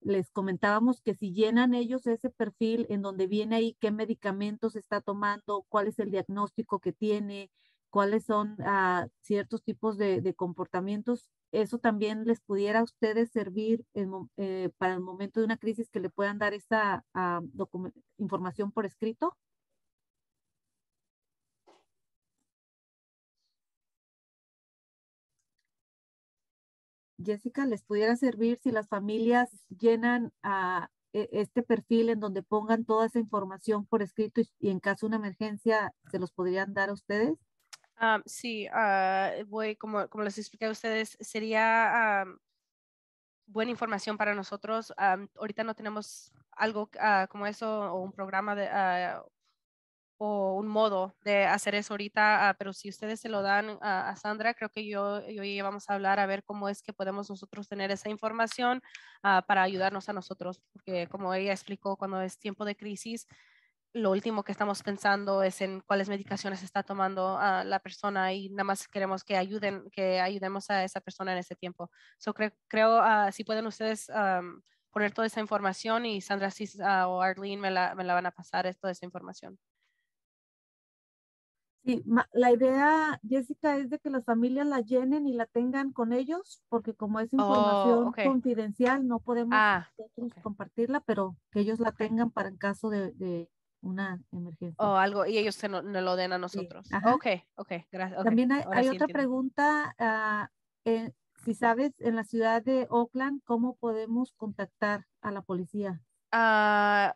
les comentábamos que si llenan ellos ese perfil en donde viene ahí qué medicamentos está tomando, cuál es el diagnóstico que tiene, cuáles son ah, ciertos tipos de, comportamientos, eso también les pudiera a ustedes servir eh, para el momento de una crisis que le puedan dar esa ah, información por escrito. Jessica, les pudiera servir si las familias llenan a e, este perfil en donde pongan toda esa información por escrito y, en caso de una emergencia se los podrían dar a ustedes? Ah, sí, ah, voy, como, les expliqué a ustedes, sería buena información para nosotros. ahorita no tenemos algo ah, como eso o un programa de, o un modo de hacer eso ahorita, ah, pero si ustedes se lo dan a, Sandra, creo que yo, yo y vamos a hablar a ver cómo es que podemos nosotros tener esa información ah, para ayudarnos a nosotros, porque como ella explicó, cuando es tiempo de crisis, lo último que estamos pensando es en cuáles medicaciones está tomando a la persona y nada más queremos que ayuden, que ayudemos a esa persona en ese tiempo. So, creo, uh, si pueden ustedes poner toda esa información y Sandra o Arlene me la, me la van a pasar toda esa información. Sí, la idea, Jessica, es de que las familias la llenen y la tengan con ellos, porque como es información Oh, confidencial, no podemos Ah, compartirla, pero que ellos la tengan para en caso de, de una emergencia. O algo, y ellos se no, lo den a nosotros. ajá. Ok, ok, gracias. También hay, sí otra entiendo. pregunta, eh, si sabes, en la ciudad de Oakland, ¿cómo podemos contactar a la policía? Ah,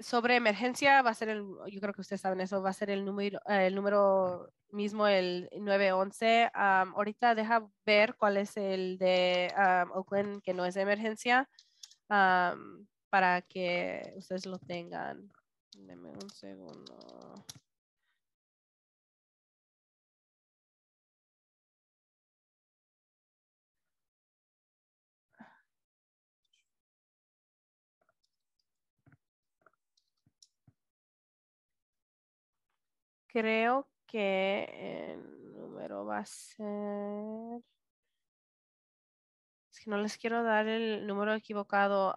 sobre emergencia va a ser el, yo creo que ustedes saben eso, va a ser el número, eh, el número mismo, el 911. Am, ahorita deja ver cuál es el de am, Oakland que no es de emergencia am, para que ustedes lo tengan. Deme un segundo. Creo que el número va a ser. Es que no les quiero dar el número equivocado.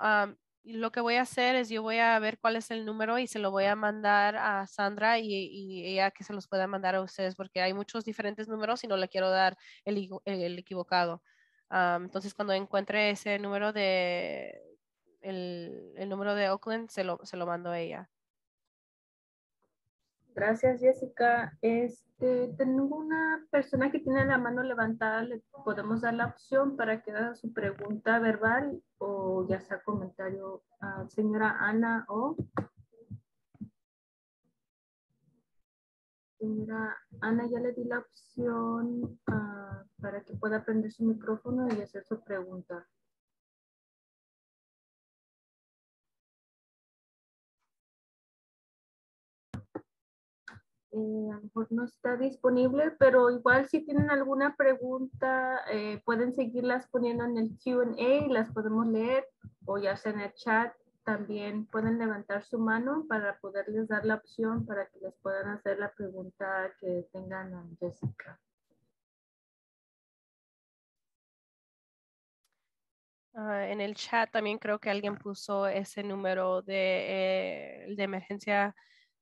Y lo que voy a hacer es yo voy a ver cuál es el número y se lo voy a mandar a Sandra y, ella que se los pueda mandar a ustedes porque hay muchos diferentes números y no le quiero dar el, el equivocado. Am, entonces cuando encuentre ese número de el, el número de Oakland se lo, se lo mando a ella. Gracias, Jessica. Este, tengo una persona que tiene la mano levantada. Le podemos dar la opción para que haga su pregunta verbal o ya sea comentario. a señora Ana o. Señora Ana, ya le di la opción ah, para que pueda prender su micrófono y hacer su pregunta. Eh, a lo mejor no está disponible, pero igual si tienen alguna pregunta, eh, pueden seguirlas poniendo en el Q&A las podemos leer o ya en el chat. También pueden levantar su mano para poderles dar la opción para que les puedan hacer la pregunta que tengan a Jessica. Ah, en el chat también creo que alguien puso ese número de, eh, de emergencia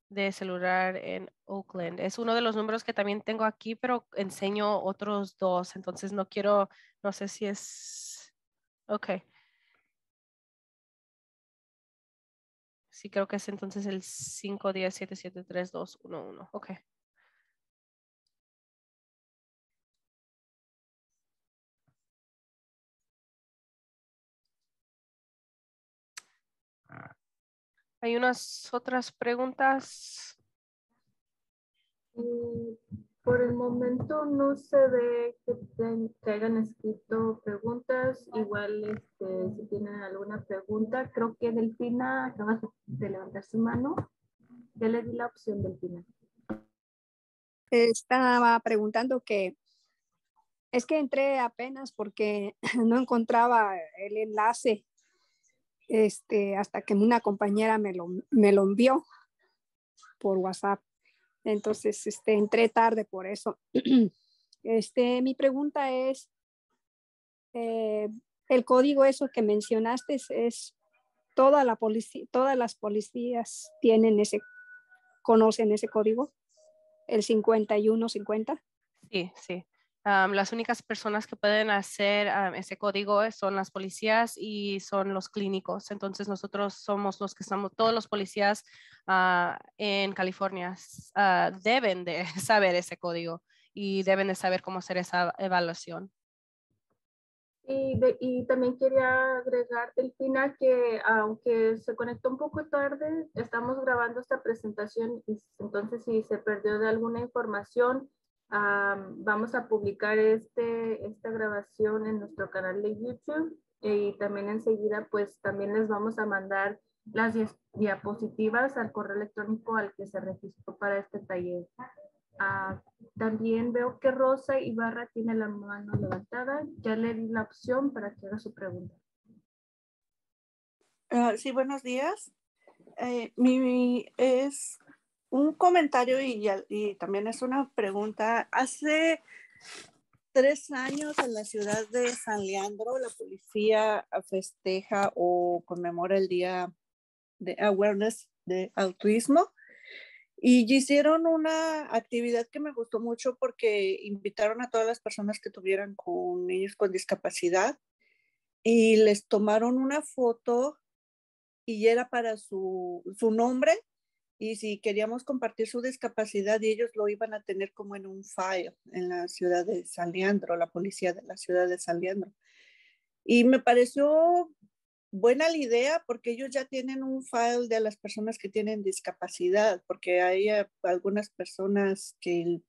de celular en Oakland. Es uno de los números que también tengo aquí, pero enseño otros dos, entonces no quiero, no sé si es, ok. Sí, creo que es entonces el 510-773-211. Ok. Hay unas otras preguntas. Eh, por el momento no se ve que, ten- que hayan escrito preguntas. Igual este, si tienen alguna pregunta, creo que Delfina acaba de- de levantar su mano. Ya le di la opción, Delfina. Estaba preguntando que es que entré apenas porque no encontraba el enlace este, hasta que una compañera me lo, me lo envió por WhatsApp. Entonces, este, entré tarde por eso. Este, mi pregunta es, eh, el código eso que mencionaste es, es toda la policía, todas las policías tienen ese, conocen ese código, el 5150. Sí, sí. Las únicas personas que pueden hacer ese código es- son las policías y son los clínicos. Entonces nosotros somos los que estamos, todos los policías ah, en California ah, deben de saber ese código y deben de saber cómo hacer esa evaluación. Y también quería agregar, Delfina, que aunque se conectó un poco tarde, estamos grabando esta presentación y entonces si se perdió de alguna información, am, vamos a publicar este, esta grabación en nuestro canal de YouTube y también enseguida pues también les vamos a mandar las dia- diapositivas al correo electrónico al que se registró para este taller. Ah, también veo que Rosa Ibarra tiene la mano levantada. Ya le di la opción para que haga su pregunta. Ah, sí, buenos días. Eh, mi, mi- es un comentario y, también es una pregunta. Hace tres años en la ciudad de San Leandro, la policía festeja o conmemora el Día de Awareness de Autismo. Y hicieron una actividad que me gustó mucho porque invitaron a todas las personas que tuvieran con niños con discapacidad y les tomaron una foto y era para su, su nombre y si queríamos compartir su discapacidad y ellos lo iban a tener como en un file en la ciudad de San Leandro, la policía de la ciudad de San Leandro. Y me pareció buena la idea porque ellos ya tienen un file de las personas que tienen discapacidad, porque hay algunas personas que,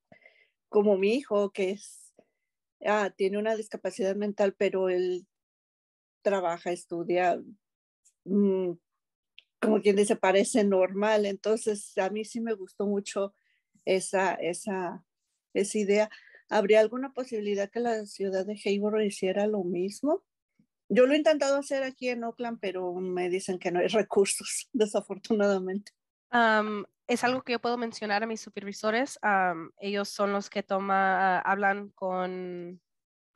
como mi hijo, que es, ah, tiene una discapacidad mental, pero él trabaja, estudia, mm, como quien dice, parece normal. Entonces, a mí sí me gustó mucho esa, esa, esa idea. ¿Habría alguna posibilidad que la ciudad de Hayward hiciera lo mismo? Yo lo he intentado hacer aquí en Oakland, pero me dicen que no hay recursos, desafortunadamente. es algo que yo puedo mencionar a mis supervisores. ellos son los que toma, hablan con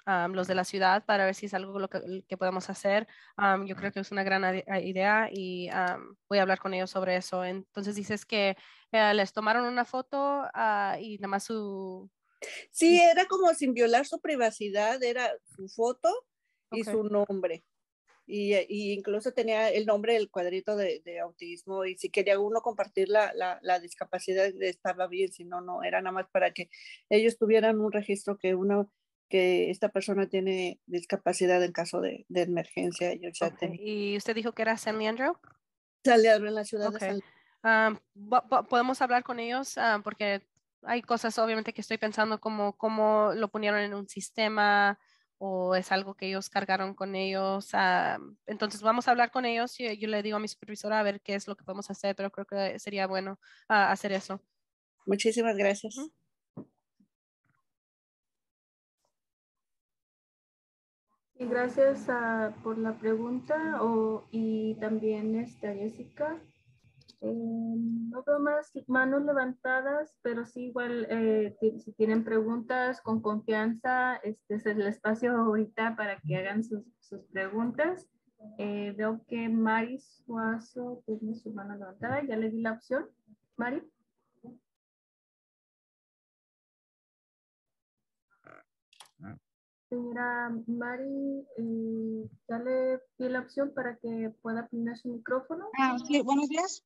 los de la ciudad para ver si es algo lo que, podemos hacer. yo creo que es una gran idea y voy a hablar con ellos sobre eso. Entonces dices que eh, les tomaron una foto uh, y nada más su... Sí, era como sin violar su privacidad, era su foto y su nombre. Y, y, incluso tenía el nombre del cuadrito de, de, autismo y si quería uno compartir la, la, la, discapacidad estaba bien, si no, no, era nada más para que ellos tuvieran un registro que uno que esta persona tiene discapacidad en caso de, de emergencia. ¿Y usted dijo que era San Leandro? San Leandro, en la ciudad de San Leandro. ¿Podemos hablar con ellos? porque hay cosas obviamente que estoy pensando como cómo lo ponieron en un sistema o es algo que ellos cargaron con ellos. entonces vamos a hablar con ellos y yo le digo a mi supervisora a ver qué es lo que podemos hacer, pero creo que sería bueno ah, hacer eso. Muchísimas gracias. Y gracias por la pregunta y también este, a Jessica. Eh, no veo más manos levantadas, pero sí igual eh, si tienen preguntas con confianza, este es el espacio ahorita para que hagan sus, preguntas. Eh, veo que Mari Suazo tiene su mano levantada, ya le di la opción. Mari. Señora Mari, eh, ya le di la opción para que pueda poner su micrófono. Ah, sí, buenos días.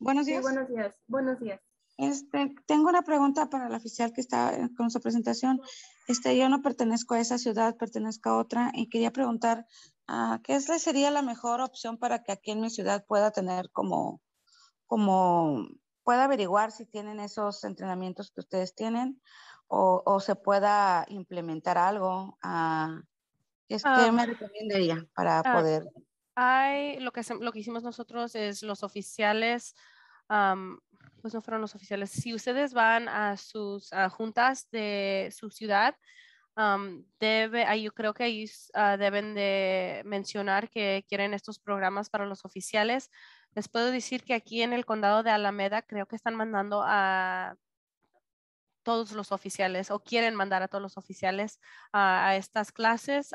Buenos días. buenos días. Buenos días. Este, tengo una pregunta para el oficial que está con su presentación. Este, yo no pertenezco a esa ciudad, pertenezco a otra y quería preguntar, uh, ¿qué es, sería la mejor opción para que aquí en mi ciudad pueda tener como, como, pueda averiguar si tienen esos entrenamientos que ustedes tienen o, o se pueda implementar algo? Uh, ¿Qué, ah, me recomendaría para poder? Hay, lo que, lo que hicimos nosotros es los oficiales pues no fueron los oficiales. Si ustedes van a sus juntas de su ciudad, debe, yo creo que ellos ah, deben de mencionar que quieren estos programas para los oficiales. Les puedo decir que aquí en el condado de Alameda creo que están mandando a todos los oficiales o quieren mandar a todos los oficiales a estas clases.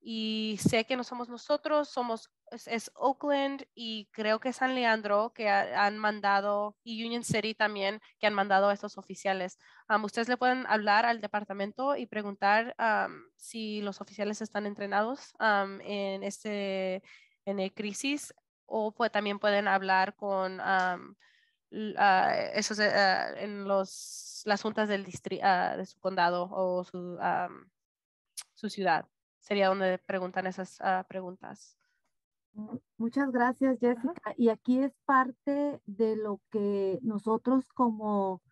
y sé que no somos nosotros, somos es, Oakland y creo que San Leandro que han mandado y Union City también que han mandado a estos oficiales. ustedes le pueden hablar al departamento y preguntar si los oficiales están entrenados en este en el crisis o pues, también pueden hablar con esos en los las juntas del distrito de su condado o su, su ciudad. Sería donde preguntan esas ah, preguntas. Muchas gracias, Jessica. Y aquí es parte de lo que nosotros como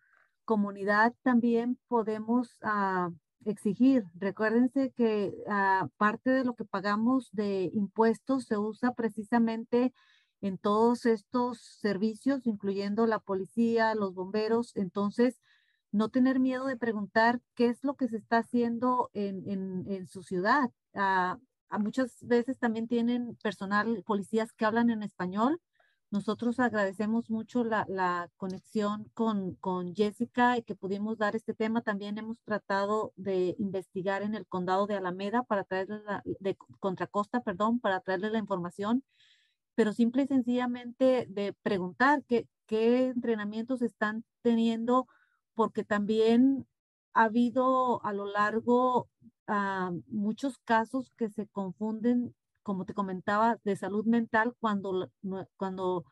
comunidad también podemos ah, exigir. Recuérdense que ah, parte de lo que pagamos de impuestos se usa precisamente en todos estos servicios, incluyendo la policía, los bomberos. Entonces, no tener miedo de preguntar qué es lo que se está haciendo en, su ciudad. Ah, muchas veces también tienen personal, policías que hablan en español. Nosotros agradecemos mucho la, conexión con, con, Jessica y que pudimos dar este tema. También hemos tratado de investigar en el condado de Alameda para traerle la, de Contracosta, perdón, para traerle la información, pero simple y sencillamente de preguntar qué, entrenamientos están teniendo, porque también ha habido a lo largo ah, muchos casos que se confunden, como te comentaba, de salud mental cuando, cuando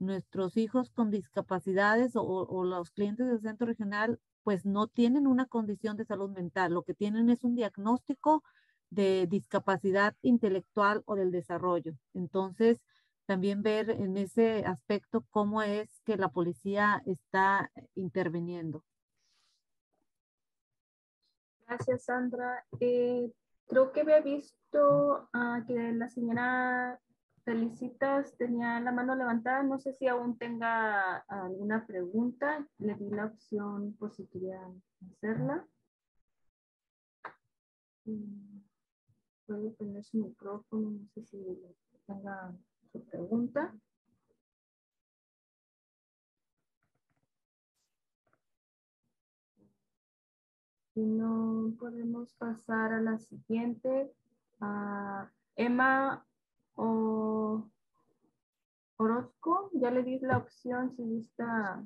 nuestros hijos con discapacidades o, o los clientes del centro regional pues no tienen una condición de salud mental, lo que tienen es un diagnóstico de discapacidad intelectual o del desarrollo. Entonces, también ver en ese aspecto cómo es que la policía está interviniendo. Gracias, Sandra. Eh, creo que había visto uh, que la señora Felicitas tenía la mano levantada. No sé si aún tenga alguna pregunta. Le di la opción por si quería hacerla. Mm, puede poner su micrófono. No sé si tenga su pregunta. Si no, podemos pasar a la siguiente. Uh, Emma o Orozco, ya le di la opción si gusta.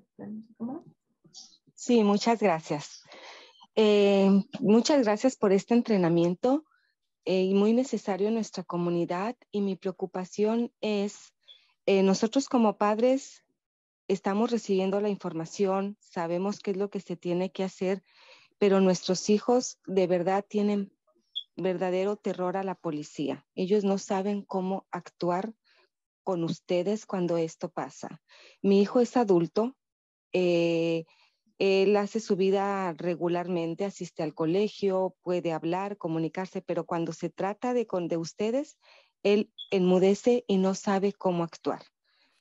Sí, muchas gracias. Eh, muchas gracias por este entrenamiento eh, y muy necesario en nuestra comunidad. Y mi preocupación es, eh, nosotros como padres estamos recibiendo la información, sabemos qué es lo que se tiene que hacer, pero nuestros hijos de verdad tienen verdadero terror a la policía. Ellos no saben cómo actuar con ustedes cuando esto pasa. Mi hijo es adulto, eh, él hace su vida regularmente, asiste al colegio, puede hablar, comunicarse, pero cuando se trata de, con, de ustedes, él enmudece y no sabe cómo actuar.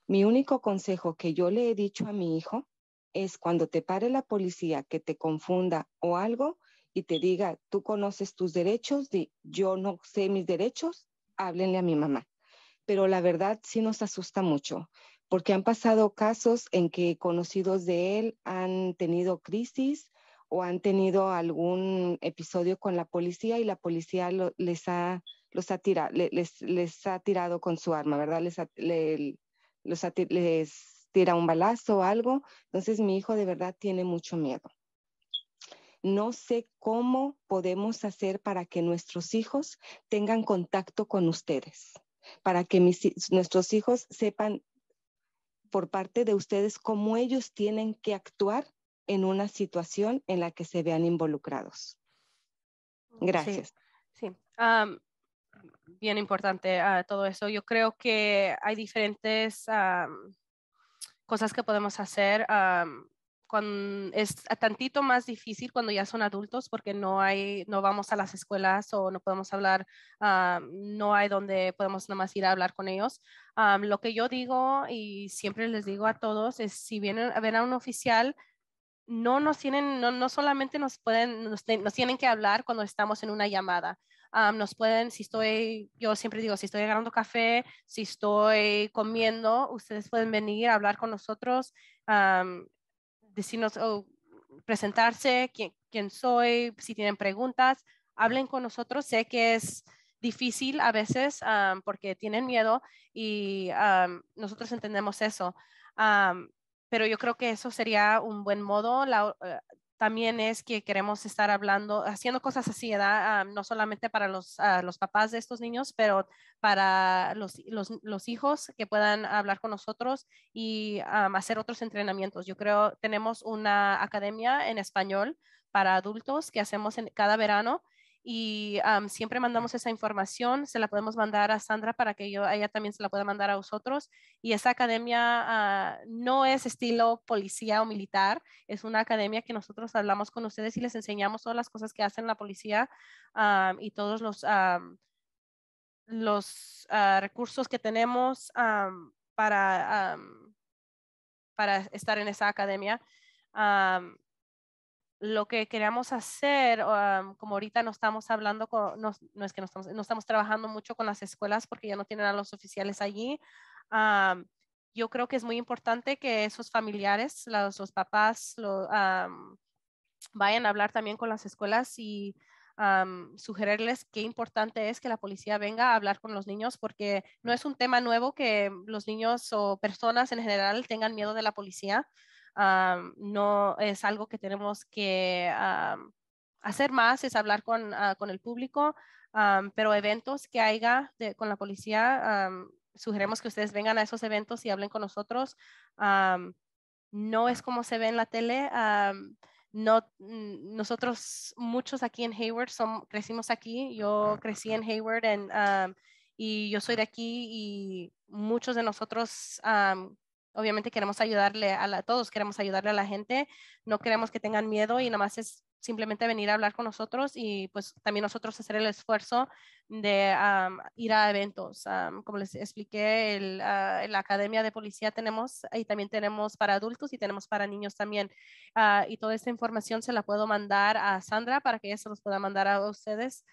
Mi único consejo que yo le he dicho a mi hijo es cuando te pare la policía que te confunda o algo, y te diga, tú conoces tus derechos, yo no sé mis derechos, háblenle a mi mamá. Pero la verdad sí nos asusta mucho, porque han pasado casos en que conocidos de él han tenido crisis o han tenido algún episodio con la policía y la policía les, ha, los ha tirado, les, les, ha tirado con su arma, ¿verdad? Les, les tira un balazo o algo. Entonces mi hijo de verdad tiene mucho miedo no sé cómo podemos hacer para que nuestros hijos tengan contacto con ustedes, para que nuestros hijos sepan por parte de ustedes cómo ellos tienen que actuar en una situación en la que se vean involucrados. Gracias. Sí, bien importante uh, todo eso. Yo creo que hay diferentes cosas que podemos hacer cuando es tantito más difícil cuando ya son adultos porque no hay, no vamos a las escuelas o no podemos hablar, ah, no hay donde podemos nada más ir a hablar con ellos. Ah, lo que yo digo y siempre les digo a todos es si vienen a ver a un oficial, no nos tienen, no, no solamente nos pueden, nos, tienen que hablar cuando estamos en una llamada. Ah, nos pueden, si estoy, yo siempre digo, si estoy agarrando café, si estoy comiendo, ustedes pueden venir a hablar con nosotros decirnos, o presentarse, quién, soy, si tienen preguntas, hablen con nosotros. Sé que es difícil a veces porque tienen miedo y nosotros entendemos eso. pero yo creo que eso sería un buen modo. La, eh, también es que queremos estar hablando, haciendo cosas así, ¿verdad? no solamente para los, ah, los, papás de estos niños, pero para los, los, los hijos que puedan hablar con nosotros y hacer otros entrenamientos. Yo creo, tenemos una academia en español para adultos que hacemos en, cada verano y siempre mandamos esa información, se la podemos mandar a Sandra para que yo, ella también se la pueda mandar a vosotros. Y esa academia ah, no es estilo policía o militar, es una academia que nosotros hablamos con ustedes y les enseñamos todas las cosas que hacen la policía y todos los, los ah, recursos que tenemos para, para estar en esa academia lo que queríamos hacer, como ahorita no estamos hablando, no, es que no estamos, trabajando mucho con las escuelas porque ya no tienen a los oficiales allí. yo creo que es muy importante que esos familiares, los, papás, vayan a hablar también con las escuelas y sugerirles qué importante es que la policía venga a hablar con los niños porque no es un tema nuevo que los niños o personas en general tengan miedo de la policía. No es algo que tenemos que hacer más, es hablar con, ah, con el público, pero eventos que haya con la policía, sugerimos que ustedes vengan a esos eventos y hablen con nosotros. no es como se ve en la tele no, nosotros muchos aquí en Hayward crecimos aquí, yo crecí en Hayward y yo soy de aquí y muchos de nosotros obviamente queremos ayudarle a todos queremos ayudarle a la gente, no queremos que tengan miedo y nada más es simplemente venir a hablar con nosotros y pues también nosotros hacer el esfuerzo de ir a eventos. como les expliqué, el, ah, en la Academia de Policía tenemos y también tenemos para adultos y tenemos para niños también. Ah, y toda esta información se la puedo mandar a Sandra para que ella se los pueda mandar a ustedes.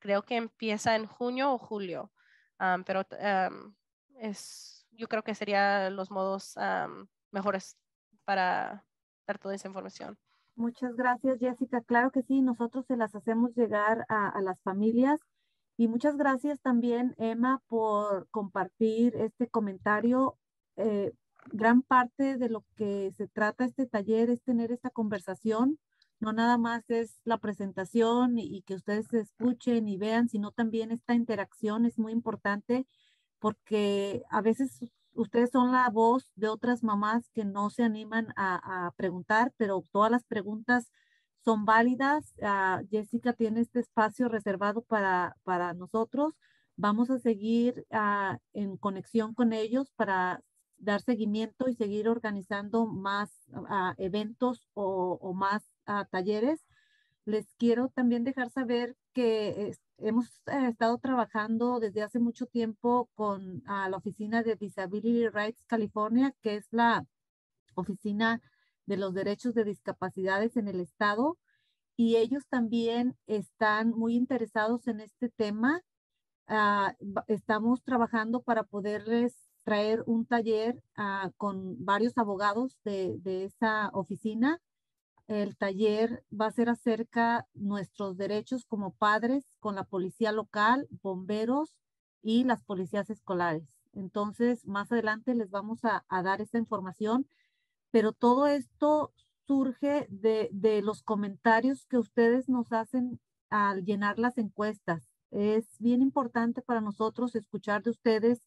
creo que empieza en junio o julio, pero es, yo creo que serían los modos mejores para dar toda esa información. Muchas gracias, Jessica. Claro que sí, nosotros se las hacemos llegar a, las familias. Y muchas gracias también, Emma, por compartir este comentario. Eh, gran parte de lo que se trata este taller es tener esta conversación. No nada más es la presentación y, y que ustedes se escuchen y vean, sino también esta interacción es muy importante porque a veces ustedes son la voz de otras mamás que no se animan a, preguntar, pero todas las preguntas son válidas. Ah, Jessica tiene este espacio reservado para, para nosotros. Vamos a seguir ah, en conexión con ellos para dar seguimiento y seguir organizando más ah, eventos o, o más talleres. Les quiero también dejar saber que hemos eh, estado trabajando desde hace mucho tiempo con la oficina de Disability Rights California, que es la oficina de los derechos de discapacidades en el estado. Y ellos también están muy interesados en este tema. Ah, estamos trabajando para poderles traer un taller ah, con varios abogados de, de esa oficina el taller va a ser acerca nuestros derechos como padres con la policía local, bomberos y las policías escolares. Entonces, más adelante les vamos a, dar esta información, pero todo esto surge de, los comentarios que ustedes nos hacen al llenar las encuestas. Es bien importante para nosotros escuchar de ustedes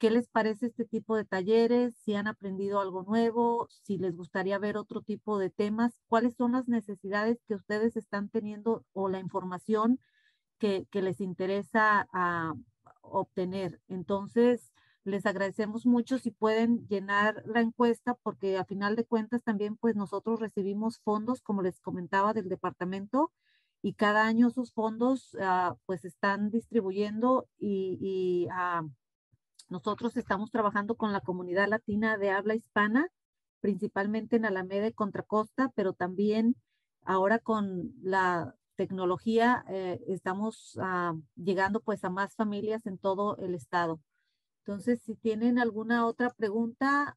¿Qué les parece este tipo de talleres? Si han aprendido algo nuevo, si les gustaría ver otro tipo de temas, cuáles son las necesidades que ustedes están teniendo o la información que, les interesa ah, obtener. Entonces, les agradecemos mucho si pueden llenar la encuesta porque a final de cuentas también pues nosotros recibimos fondos, como les comentaba, del departamento y cada año esos fondos ah, pues están distribuyendo y, y ah, nosotros estamos trabajando con la comunidad latina de habla hispana, principalmente en Alameda y Contra Costa, pero también ahora con la tecnología eh, estamos ah, llegando pues a más familias en todo el estado. Entonces, si tienen alguna otra pregunta,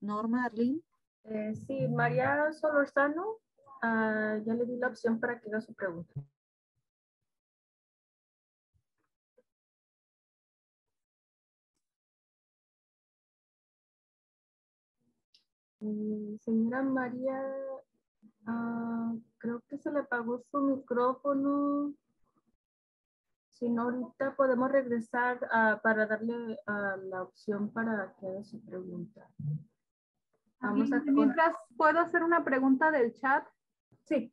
Norma, Arlene. Eh, sí, María Solorzano, ah, ya le di la opción para que haga su pregunta. Señora María, ah, creo que se le apagó su micrófono. Si no, ahorita podemos regresar para darle ah, la opción para que haga su pregunta. Vamos a mientras, ¿puedo hacer una pregunta del chat? Sí.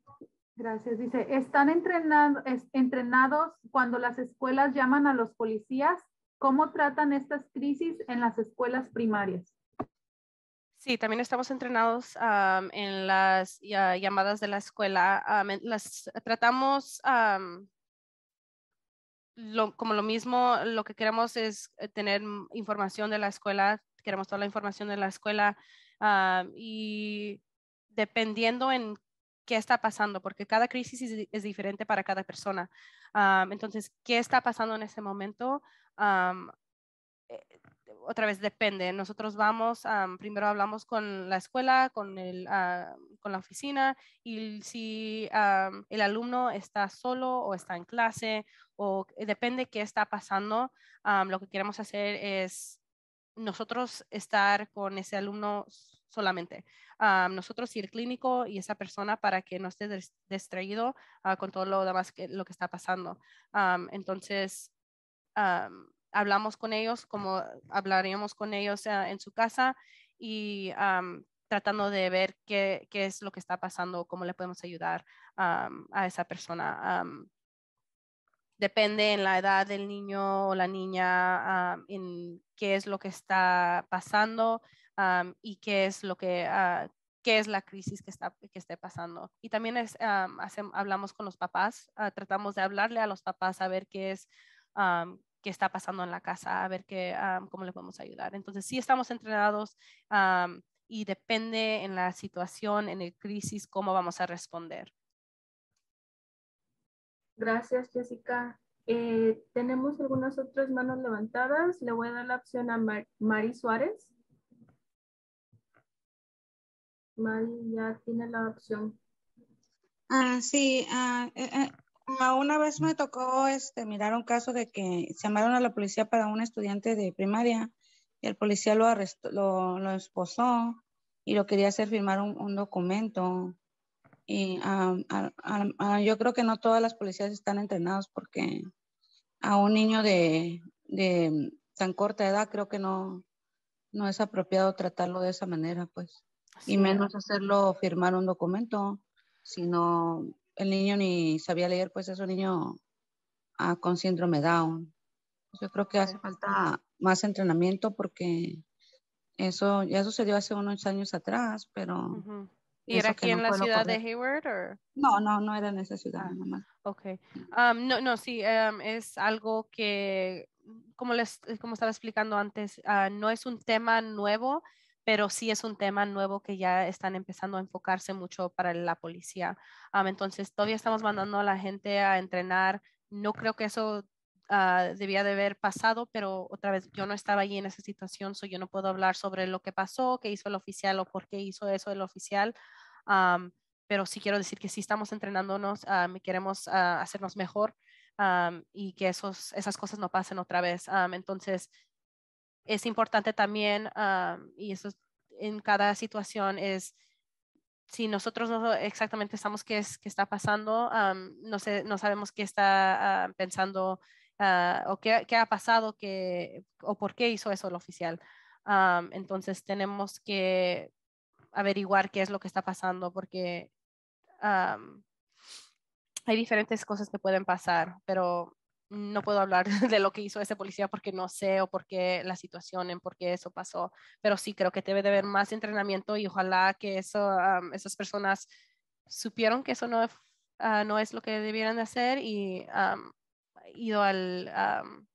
Gracias. Dice, ¿están entrenados cuando las escuelas llaman a los policías? ¿Cómo tratan estas crisis en las escuelas primarias? Sí, también estamos entrenados en las llamadas de la escuela. las tratamos como lo mismo, lo que queremos es eh, tener información de la escuela, queremos toda la información de la escuela y dependiendo en qué está pasando, porque cada crisis es, diferente para cada persona. entonces, ¿qué está pasando en ese momento? Otra vez depende. Nosotros vamos, primero hablamos con la escuela, con, el, ah, con la oficina y si el alumno está solo o está en clase o depende qué está pasando, lo que queremos hacer es nosotros estar con ese alumno solamente. nosotros y el clínico y esa persona para que no esté distraído ah, con todo lo demás que lo que está pasando. entonces, hablamos con ellos como hablaríamos con ellos ah, en su casa y tratando de ver qué, qué, es lo que está pasando, cómo le podemos ayudar a esa persona. depende en la edad del niño o la niña, en qué es lo que está pasando y qué es lo que, uh, qué es la crisis que, está, que esté pasando. Y también es, hablamos con los papás, ah, tratamos de hablarle a los papás a ver qué es qué está pasando en la casa, a ver qué, cómo le podemos ayudar. Entonces, sí estamos entrenados y depende en la situación, en el crisis, cómo vamos a responder. Gracias, Jessica. Eh, tenemos algunas otras manos levantadas. Le voy a dar la opción a Mari Suárez. Mari ya tiene la opción. Ah, sí. Ah, eh, eh, ah, una vez me tocó este, mirar un caso de que se llamaron a la policía para un estudiante de primaria y el policía lo arrestó, lo, lo esposó y lo quería hacer firmar un, un documento. Y yo creo que no todas las policías están entrenados porque a un niño de, de tan corta edad creo que no, no es apropiado tratarlo de esa manera, pues. Y menos hacerlo firmar un documento, sino el niño ni sabía leer, pues es un niño ah, con síndrome Down. Yo creo que hace falta más entrenamiento porque eso ya sucedió hace unos años atrás, pero ¿Y era aquí en la ciudad de Hayward? No, no, no era en esa ciudad ah, Ok. Um, no, no, sí, um, es algo que, como, les, como estaba explicando antes, uh, no es un tema nuevo, pero sí es un tema nuevo que ya están empezando a enfocarse mucho para la policía. Um, entonces, todavía estamos mandando a la gente a entrenar. No creo que eso uh, debía de haber pasado, pero otra vez yo no estaba allí en esa situación, so yo no puedo hablar sobre lo que pasó, qué hizo el oficial o por qué hizo eso el oficial pero sí quiero decir que sí estamos entrenándonos y queremos ah, hacernos mejor y que esos, esas cosas no pasen otra vez. entonces, es importante también, y eso en cada situación es, si nosotros no exactamente sabemos qué, es, qué está pasando, no, sé, no sabemos qué está pensando ah, o qué, qué, ha pasado que, o por qué hizo eso el oficial. entonces tenemos que averiguar qué es lo que está pasando porque hay diferentes cosas que pueden pasar, pero no puedo hablar de lo que hizo ese policía porque no sé o por qué la situación, en por qué eso pasó, pero sí creo que debe de haber más entrenamiento y ojalá que eso, esas personas supieron que eso no, ah, no es lo que debieran de hacer y ido al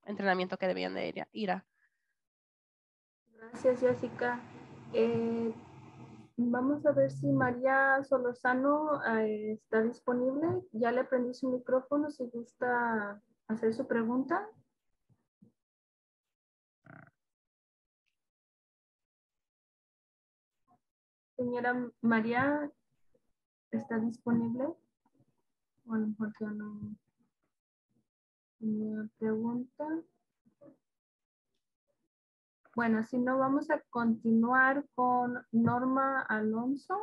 entrenamiento que debían de ir a. Gracias, Jessica. Eh, Vamos a ver si María Solozano eh, está disponible. Ya le prendí su micrófono si gusta hacer su pregunta. Señora María, ¿está disponible? O a lo mejor no. Una pregunta. Bueno, si no, vamos a continuar con Norma Alonso.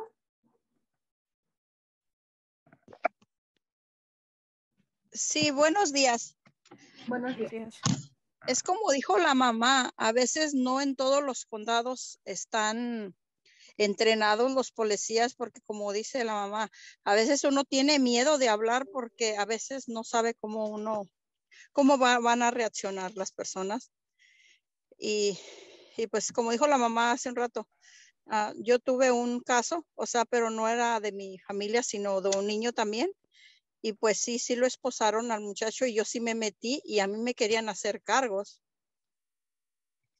Sí, buenos días. Buenos días. Es como dijo la mamá, a veces no en todos los condados están entrenados los policías porque como dice la mamá, a veces uno tiene miedo de hablar porque a veces no sabe cómo uno, cómo van a reaccionar las personas. Y, pues como dijo la mamá hace un rato, ah, yo tuve un caso, o sea, pero no era de mi familia, sino de un niño también. Y pues sí, sí lo esposaron al muchacho y yo sí me metí y a mí me querían hacer cargos.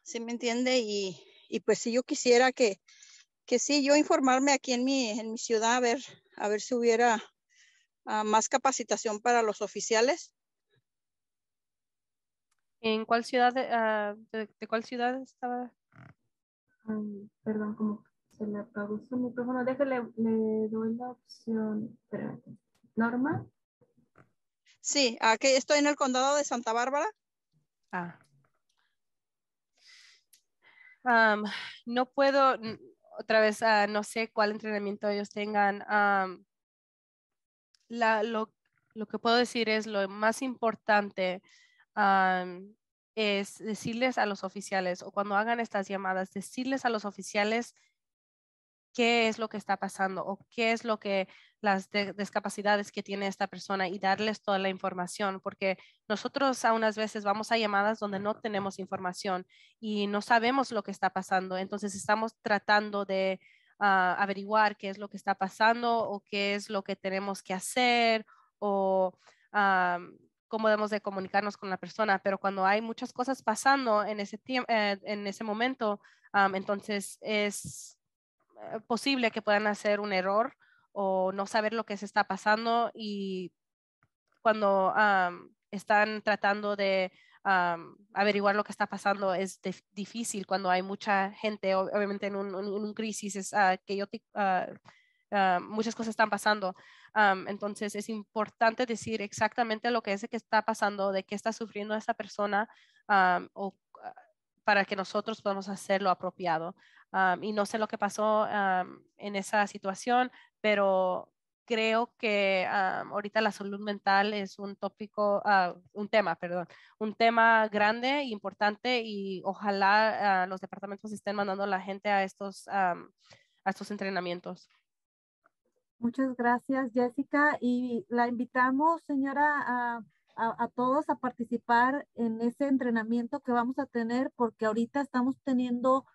¿Sí me entiende? Y, pues si yo quisiera que, que sí, yo informarme aquí en mi, en mi ciudad a ver, a ver si hubiera ah, más capacitación para los oficiales ¿En cuál ciudad, de, ah, de, de cuál ciudad estaba? Ay, perdón, como se le apagó su micrófono. Déjale, le doy la opción. Espérate. Norma. Sí, aquí estoy en el condado de Santa Bárbara. Ah. No puedo, otra vez, ah, no sé cuál entrenamiento ellos tengan. la, lo, lo que puedo decir es lo más importante es decirles a los oficiales o cuando hagan estas llamadas, decirles a los oficiales qué es lo que está pasando o qué es lo que las de- discapacidades que tiene esta persona y darles toda la información, porque nosotros a unas veces vamos a llamadas donde no tenemos información y no sabemos lo que está pasando, entonces estamos tratando de ah, averiguar qué es lo que está pasando o qué es lo que tenemos que hacer o am, cómo debemos de comunicarnos con la persona, pero cuando hay muchas cosas pasando en ese tiempo, en ese momento, am, entonces es eh, posible que puedan hacer un error o no saber lo que se está pasando y cuando am, están tratando de am, averiguar lo que está pasando es dif- difícil cuando hay mucha gente, ob- obviamente en un, en un crisis es ah, que yo ah, ah, muchas cosas están pasando. Am, entonces es importante decir exactamente lo que es que está pasando, de qué está sufriendo esa persona am, o para que nosotros podamos hacer lo apropiado. Am, y no sé lo que pasó am, en esa situación, pero creo que am, ahorita la salud mental es un tópico, ah, un tema, perdón, un tema grande importante y ojalá ah, los departamentos estén mandando a la gente a estos, am, a estos entrenamientos. Muchas gracias, Jessica. Y la invitamos, señora, a, a- a todos a participar en ese entrenamiento que vamos a tener, porque ahorita estamos teniendo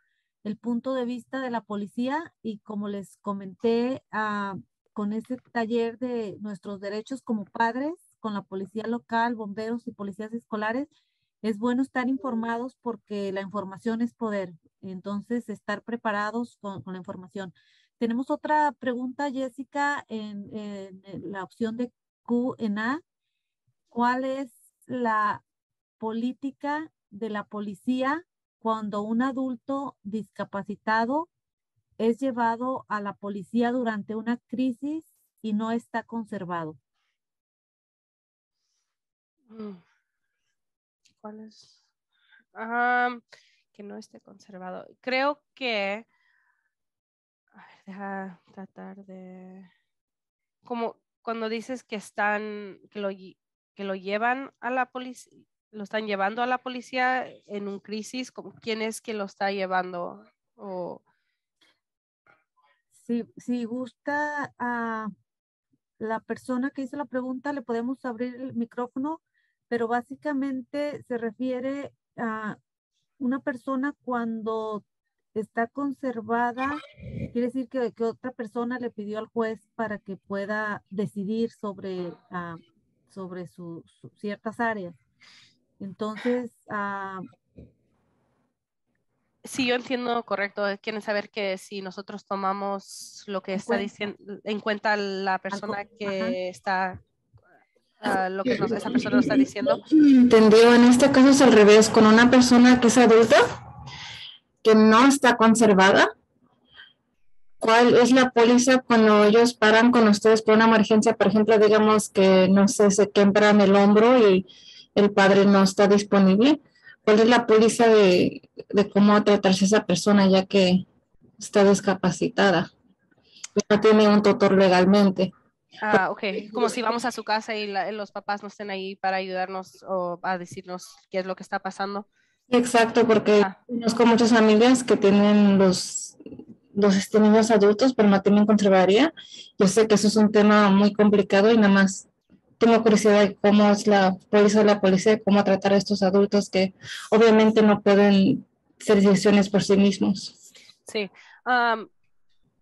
el punto de vista de la policía y como les comenté, ah, con ese taller de nuestros derechos como padres, con la policía local, bomberos y policías escolares, es bueno estar informados porque la información es poder. Entonces, estar preparados con, la información. Tenemos otra pregunta, Jessica, en- en la opción de Q en A. ¿Cuál es la política de la policía cuando un adulto discapacitado es llevado a la policía durante una crisis y no está conservado? Mm. ¿Cuál es? Que no esté conservado. Creo que, a ver, deja tratar de, como cuando dices que están, que lo, que lo llevan a la policía, lo están llevando a la policía en un crisis, quién es que lo está llevando o Si, si gusta a la persona que hizo la pregunta, le podemos abrir el micrófono, pero básicamente se refiere a una persona cuando está conservada, quiere decir que, otra persona le pidió al juez para que pueda decidir sobre, ah, sobre su- su- ciertas áreas. Entonces, ah, Sí, yo entiendo correcto. Quieren saber que si nosotros tomamos lo que está diciendo, en cuenta la persona ajá. que está, ah, lo que nos- esa persona nos está diciendo. Entendido, en este caso es al revés, con una persona que es adulta, que no está conservada. ¿Cuál es la póliza cuando ellos paran con ustedes por una emergencia? Por ejemplo, digamos que, no sé, se quebran el hombro y el padre no está disponible. ¿Cuál es la póliza de, de cómo tratarse a esa persona ya que está discapacitada? No tiene un tutor legalmente. Ah, ok, como si vamos a su casa y la- los papás no estén ahí para ayudarnos o a decirnos qué es lo que está pasando. Exacto, porque Ah. conozco muchas familias que tienen los, los este, niños adultos, pero no tienen conservaduría. Yo sé que eso es un tema muy complicado y nada más tengo curiosidad de cómo es la póliza de la policía, cómo tratar a estos adultos que obviamente no pueden hacer decisiones por sí mismos. Sí. am,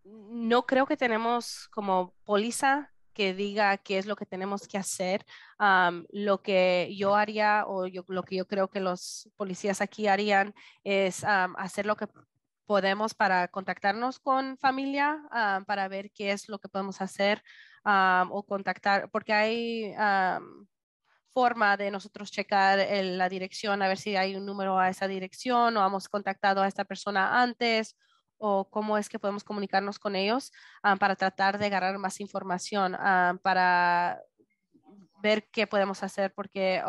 no creo que tenemos como póliza que diga qué es lo que tenemos que hacer. Am, lo que yo haría o yo, lo que yo creo que los policías aquí harían es am, hacer lo que podemos para contactarnos con familia, am, para ver qué es lo que podemos hacer o contactar, porque hay forma de nosotros checar el- la dirección, a ver si hay un número a esa dirección o hemos contactado a esta persona antes o cómo es que podemos comunicarnos con ellos para tratar de agarrar más información, para ver qué podemos hacer, porque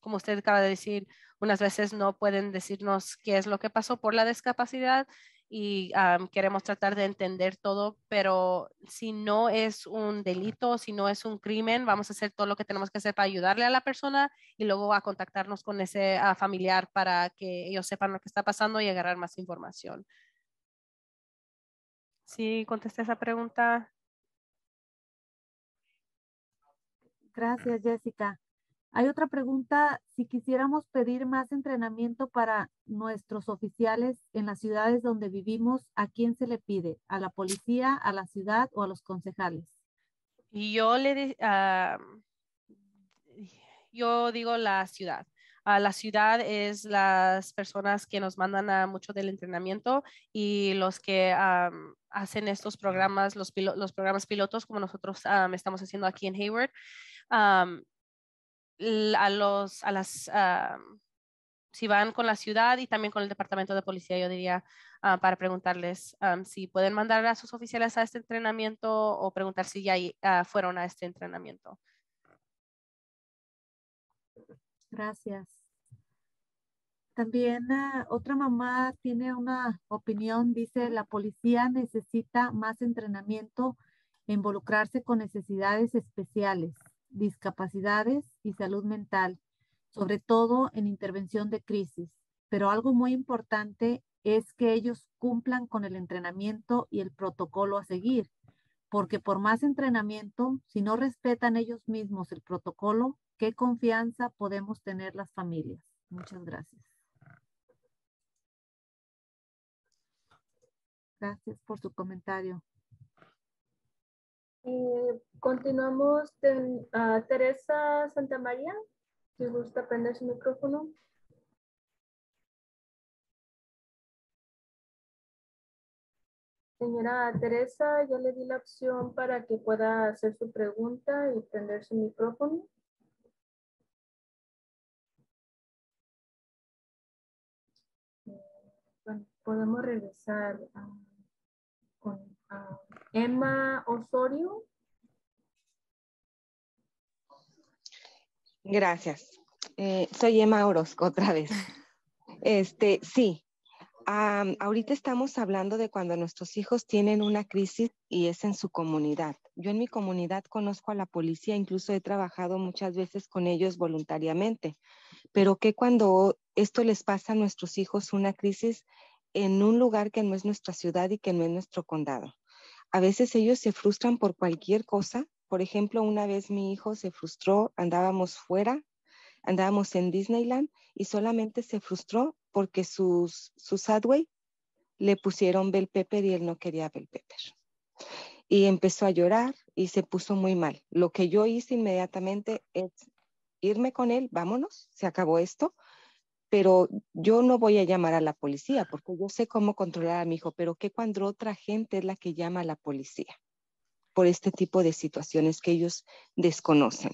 como usted acaba de decir, unas veces no pueden decirnos qué es lo que pasó por la discapacidad y um, queremos tratar de entender todo, pero si no es un delito, si no es un crimen, vamos a hacer todo lo que tenemos que hacer para ayudarle a la persona y luego a contactarnos con ese ah, familiar para que ellos sepan lo que está pasando y agarrar más información. Sí, contesté esa pregunta. Gracias, Jessica. Hay otra pregunta. Si quisiéramos pedir más entrenamiento para nuestros oficiales en las ciudades donde vivimos, ¿a quién se le pide? ¿A la policía, a la ciudad o a los concejales? Yo le ah, yo digo la ciudad. Ah, la ciudad es las personas que nos mandan a mucho del entrenamiento y los que am, hacen estos programas, los, los programas pilotos como nosotros am, estamos haciendo aquí en Hayward. l- a los, a las, am, si van con la ciudad y también con el departamento de policía, yo diría, ah, para preguntarles am, si pueden mandar a sus oficiales a este entrenamiento o preguntar si ya ah, fueron a este entrenamiento. Gracias. También ah, otra mamá tiene una opinión, dice, la policía necesita más entrenamiento e involucrarse con necesidades especiales, discapacidades y salud mental, sobre todo en intervención de crisis. Pero algo muy importante es que ellos cumplan con el entrenamiento y el protocolo a seguir, porque por más entrenamiento, si no respetan ellos mismos el protocolo, ¿qué confianza podemos tener las familias? Muchas gracias. Gracias por su comentario. Eh, continuamos con ah, Teresa Santamaría. Si gusta prender su micrófono. Señora Teresa, ya le di la opción para que pueda hacer su pregunta y prender su micrófono. Bueno, podemos regresar a- con Emma Osorio. Gracias. Eh, soy Emma Orozco otra vez. Este, sí. Ahorita estamos hablando de cuando nuestros hijos tienen una crisis y es en su comunidad. Yo en mi comunidad conozco a la policía, incluso he trabajado muchas veces con ellos voluntariamente, pero que cuando esto les pasa a nuestros hijos una crisis en un lugar que no es nuestra ciudad y que no es nuestro condado. A veces ellos se frustran por cualquier cosa. Por ejemplo, una vez mi hijo se frustró, andábamos fuera, andábamos en Disneyland y solamente se frustró porque sus, su Subway le pusieron bell pepper y él no quería bell pepper. Y empezó a llorar y se puso muy mal. Lo que yo hice inmediatamente es irme con él, vámonos, se acabó esto, pero yo no voy a llamar a la policía porque yo sé cómo controlar a mi hijo, pero que cuando otra gente es la que llama a la policía por este tipo de situaciones que ellos desconocen.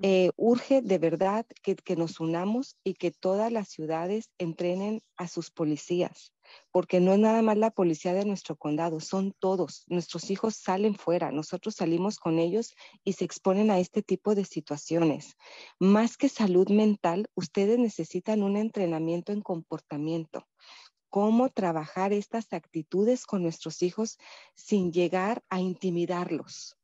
Eh, urge de verdad que, que nos unamos y que todas las ciudades entrenen a sus policías, porque no es nada más la policía de nuestro condado, son todos. Nuestros hijos salen fuera, nosotros salimos con ellos y se exponen a este tipo de situaciones. Más que salud mental, ustedes necesitan un entrenamiento en comportamiento cómo trabajar estas actitudes con nuestros hijos sin llegar a intimidarlos.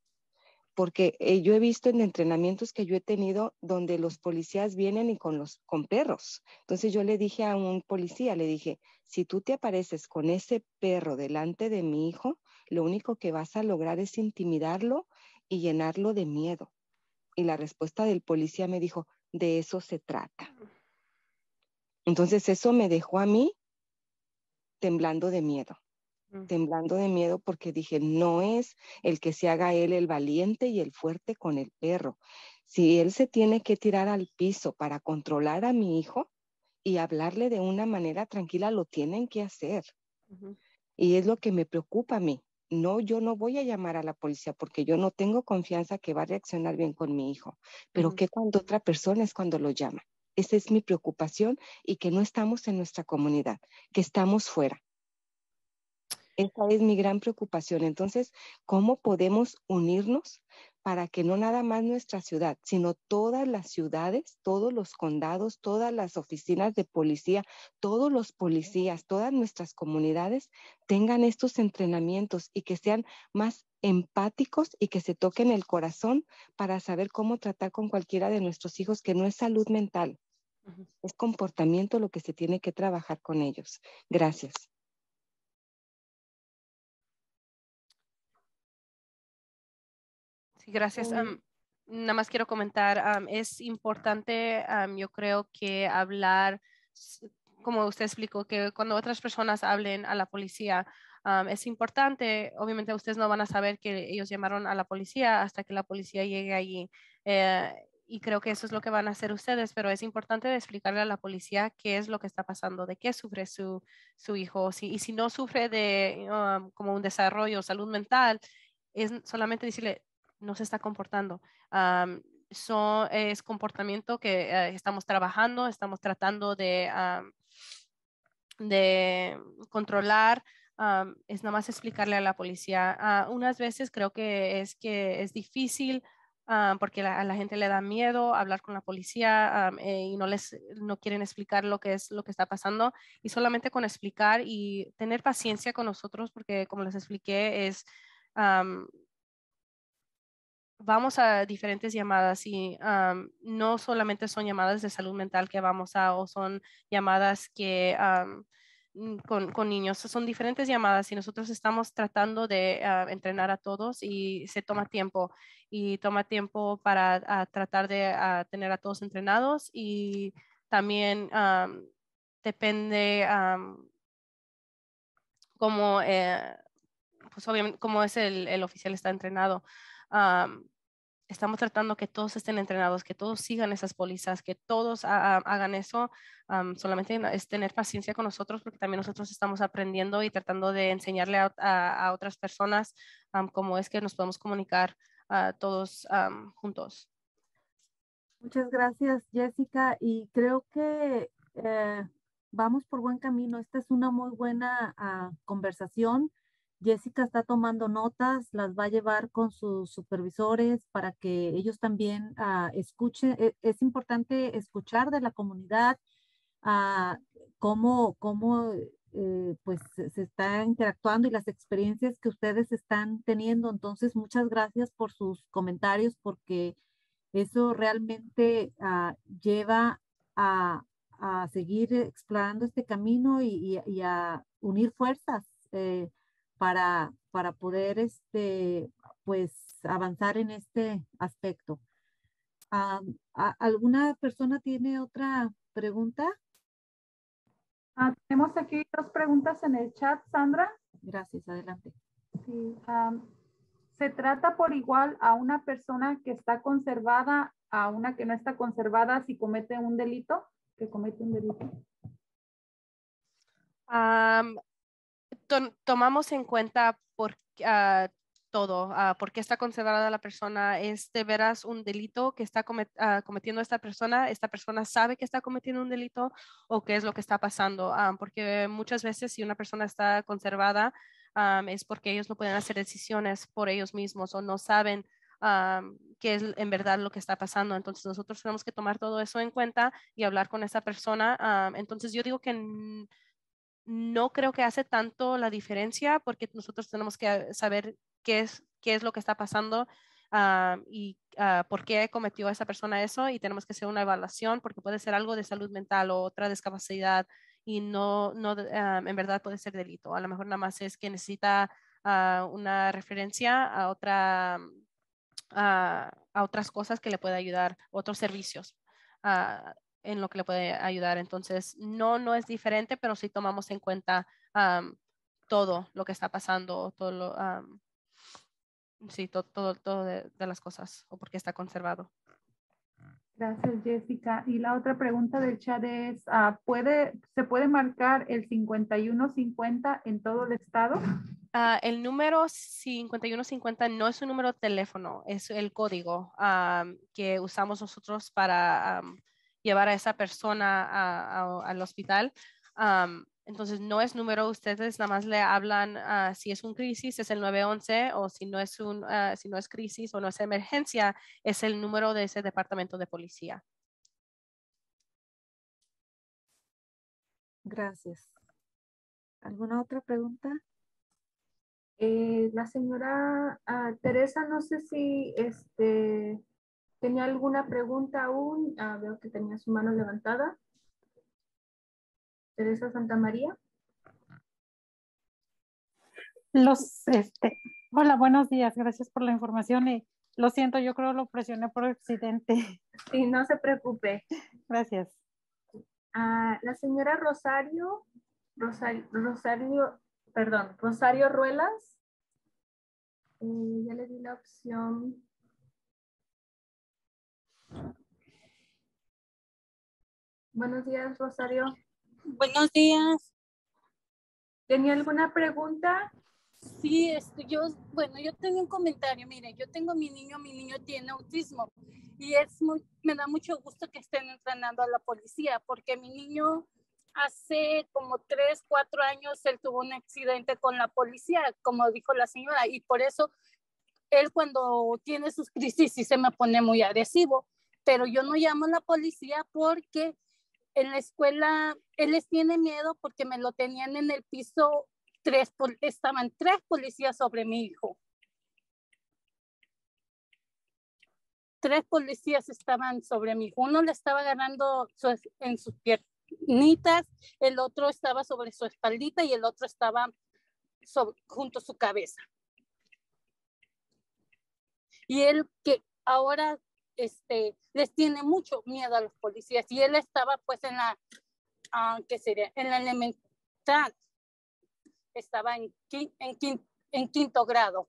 Porque eh, yo he visto en entrenamientos que yo he tenido donde los policías vienen y con los con perros. Entonces yo le dije a un policía, le dije, si tú te apareces con ese perro delante de mi hijo, lo único que vas a lograr es intimidarlo y llenarlo de miedo. Y la respuesta del policía me dijo, de eso se trata. Entonces eso me dejó a mí temblando de miedo. Temblando de miedo porque dije, no es el que se haga él el valiente y el fuerte con el perro. Si él se tiene que tirar al piso para controlar a mi hijo y hablarle de una manera tranquila, lo tienen que hacer. Y es lo que me preocupa a mí. no, yo no voy a llamar a la policía porque yo no tengo confianza que va a reaccionar bien con mi hijo. Pero ¿qué cuando otra persona es cuando lo llama? Esa es mi preocupación y que no estamos en nuestra comunidad, que estamos fuera. Esa es mi gran preocupación. Entonces, ¿cómo podemos unirnos para que no nada más nuestra ciudad, sino todas las ciudades, todos los condados, todas las oficinas de policía, todos los policías, todas nuestras comunidades tengan estos entrenamientos y que sean más empáticos y que se toquen el corazón para saber cómo tratar con cualquiera de nuestros hijos, que no es salud mental, es comportamiento lo que se tiene que trabajar con ellos. Gracias. Gracias. nada más quiero comentar, es importante, yo creo que hablar, como usted explicó, que cuando otras personas hablen a la policía, es importante, obviamente ustedes no van a saber que ellos llamaron a la policía hasta que la policía llegue allí. Eh, y creo que eso es lo que van a hacer ustedes, pero es importante explicarle a la policía qué es lo que está pasando, de qué sufre su, su hijo, si, y si no sufre de como un desarrollo, salud mental, es solamente decirle, no se está comportando. son, es comportamiento que eh, estamos trabajando, estamos tratando de, de controlar. es nada más explicarle a la policía. Ah, unas veces creo que es que es difícil porque a la gente le da miedo hablar con la policía eh, y no les no quieren explicar lo que es lo que está pasando y solamente con explicar y tener paciencia con nosotros porque como les expliqué es vamos a diferentes llamadas y no solamente son llamadas de salud mental que vamos a o son llamadas que mm, con, niños, son diferentes llamadas y nosotros estamos tratando de ah, entrenar a todos y se toma tiempo y toma tiempo para tratar de tener a todos entrenados y también depende como, eh, pues obviamente, como es el, el oficial está entrenado estamos tratando que todos estén entrenados, que todos sigan esas pólizas, que todos hagan eso. solamente es tener paciencia con nosotros porque también nosotros estamos aprendiendo y tratando de enseñarle a, otras personas cómo es que nos podemos comunicar todos juntos. Muchas gracias, Jessica. Y creo que eh, vamos por buen camino. Esta es una muy buena ah, conversación Jessica está tomando notas, las va a llevar con sus supervisores para que ellos también ah, escuchen. E, es, importante escuchar de la comunidad uh, cómo, cómo eh, pues se está interactuando y las experiencias que ustedes están teniendo. Entonces, muchas gracias por sus comentarios porque eso realmente ah, lleva a, seguir explorando este camino y, a unir fuerzas. Eh, para, para poder este, pues, avanzar en este aspecto. ¿Alguna persona tiene otra pregunta? Ah, tenemos aquí dos preguntas en el chat, Sandra. Gracias, adelante. Sí, ¿Se trata por igual a una persona que está conservada a una que no está conservada si comete un delito? Que comete un delito tomamos en cuenta por, uh, todo, uh, por qué está considerada la persona, es de veras un delito que está ah, cometiendo esta persona, esta persona sabe que está cometiendo un delito o qué es lo que está pasando, porque muchas veces si una persona está conservada es porque ellos no pueden hacer decisiones por ellos mismos o no saben qué es en verdad lo que está pasando. Entonces nosotros tenemos que tomar todo eso en cuenta y hablar con esa persona. entonces yo digo que no creo que hace tanto la diferencia porque nosotros tenemos que saber qué es, qué es lo que está pasando ah, y ah, por qué cometió esa persona eso y tenemos que hacer una evaluación porque puede ser algo de salud mental o otra discapacidad y no, no ah, en verdad puede ser delito. A lo mejor nada más es que necesita una referencia a otra a otras cosas que le pueda ayudar, otros servicios en lo que le puede ayudar. Entonces, no, no es diferente, pero sí tomamos en cuenta todo lo que está pasando, todo lo, sí, todo, todo, todo de, las cosas o porque está conservado. Gracias, Jessica. Y la otra pregunta del chat es, ah, ¿puede, ¿se puede marcar el 5150 en todo el estado? Ah, el número 5150 no es un número de teléfono, es el código que usamos nosotros para llevar a esa persona al hospital. entonces, no es número, ustedes nada más le hablan uh, si es un crisis, es el 911, o si no es, un, si no es crisis o no es emergencia, es el número de ese departamento de policía. Gracias. ¿Alguna otra pregunta? Eh, la señora ah, Teresa, no sé si este, tenía alguna pregunta aún. Ah, veo que tenía su mano levantada. Teresa Santa María. Los, este, hola, buenos días. Gracias por la información. Y lo siento, yo creo lo presioné por accidente. Sí, no se preocupe. Gracias. Ah, la señora Rosario, Rosario, Rosario, perdón, Rosario Ruelas. Eh, ya le di la opción. Buenos días, Rosario. Buenos días. ¿Tenía alguna pregunta? Sí, este, yo, bueno, yo tengo un comentario. Mire, yo tengo mi niño, mi niño tiene autismo y es muy, me da mucho gusto que estén entrenando a la policía porque mi niño hace como tres, cuatro años él tuvo un accidente con la policía, como dijo la señora, y por eso él cuando tiene sus crisis sí se me pone muy agresivo, pero yo no llamo a la policía porque en la escuela él les tiene miedo porque me lo tenían en el piso, tres, estaban tres policías sobre mi hijo. Tres policías estaban sobre mi hijo. Uno le estaba agarrando en sus piernas nitas, el otro estaba sobre su espaldita y el otro estaba junto a su cabeza. Y él que ahora este, les tiene mucho miedo a los policías y él estaba pues en la, uh, ¿qué sería? En la elemental, estaba en, en, en quinto grado.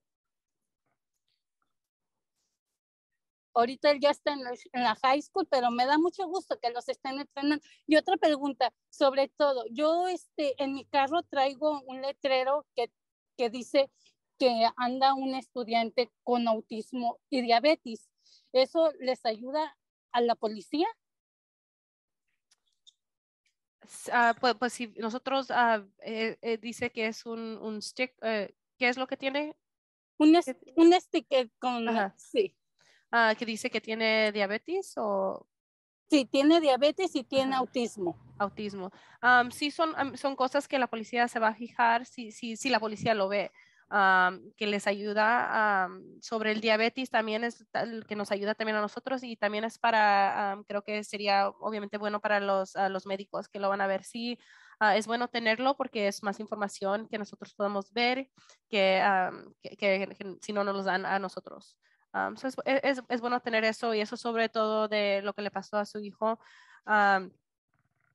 Ahorita él ya está en la, high school, pero me da mucho gusto que los estén entrenando. Y otra pregunta, sobre todo, yo este, en mi carro traigo un letrero que, que dice que anda un estudiante con autismo y diabetes. ¿Eso les ayuda a la policía? Ah, pues, pues, si nosotros eh, eh, dice que es un, un stick, eh, ¿qué es lo que tiene? Un, un sticker con, sí. Ah, que dice que tiene diabetes o... Sí, tiene diabetes y tiene autismo. Autismo. sí, son, son cosas que la policía se va a fijar si, si, si la policía lo ve. Que les ayuda sobre el diabetes también es el que nos ayuda también a nosotros y también es para, creo que sería obviamente bueno para los, los médicos que lo van a ver. Sí, ah, es bueno tenerlo porque es más información que nosotros podemos ver que, que si no nos los dan a nosotros. E, es, es, bueno tener eso y eso sobre todo de lo que le pasó a su hijo.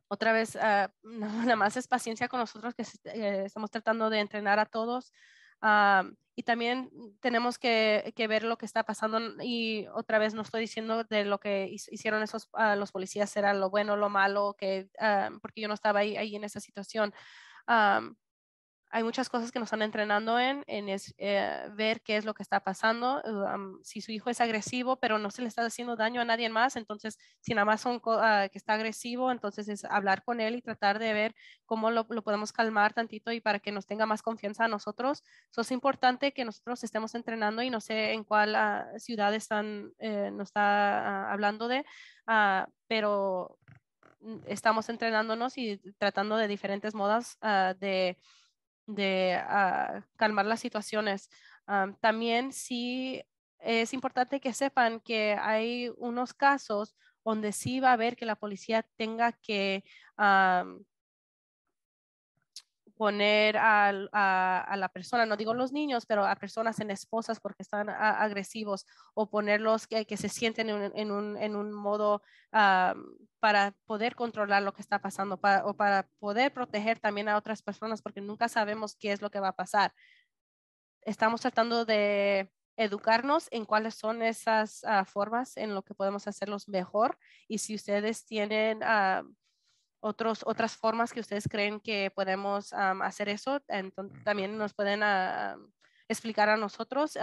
otra vez, uh, nada más es paciencia con nosotros que eh, estamos tratando de entrenar a todos. Y también tenemos que, ver lo que está pasando y otra vez no estoy diciendo de lo que hicieron esos los policías era lo bueno lo malo que porque yo no estaba ahí, ahí en esa situación hay muchas cosas que nos están entrenando en, en es, eh, ver qué es lo que está pasando. si su hijo es agresivo, pero no se le está haciendo daño a nadie más, entonces si nada más son uh, que está agresivo, entonces es hablar con él y tratar de ver cómo lo, lo, podemos calmar tantito y para que nos tenga más confianza a nosotros. Eso es importante que nosotros estemos entrenando y no sé en cuál uh, ciudad están, eh, nos está hablando de, pero mm, estamos entrenándonos y tratando de diferentes modas de de ah, calmar las situaciones. también sí es importante que sepan que hay unos casos donde sí va a haber que la policía tenga que poner a, la persona, no digo los niños, pero a personas en esposas porque están agresivos o ponerlos que, que se sienten en un, en un, modo para poder controlar lo que está pasando o para poder proteger también a otras personas porque nunca sabemos qué es lo que va a pasar. Estamos tratando de educarnos en cuáles son esas ah, formas en lo que podemos hacerlos mejor y si ustedes tienen ah, otros, otras formas que ustedes creen que podemos hacer eso, entonces, también nos pueden explicar a nosotros.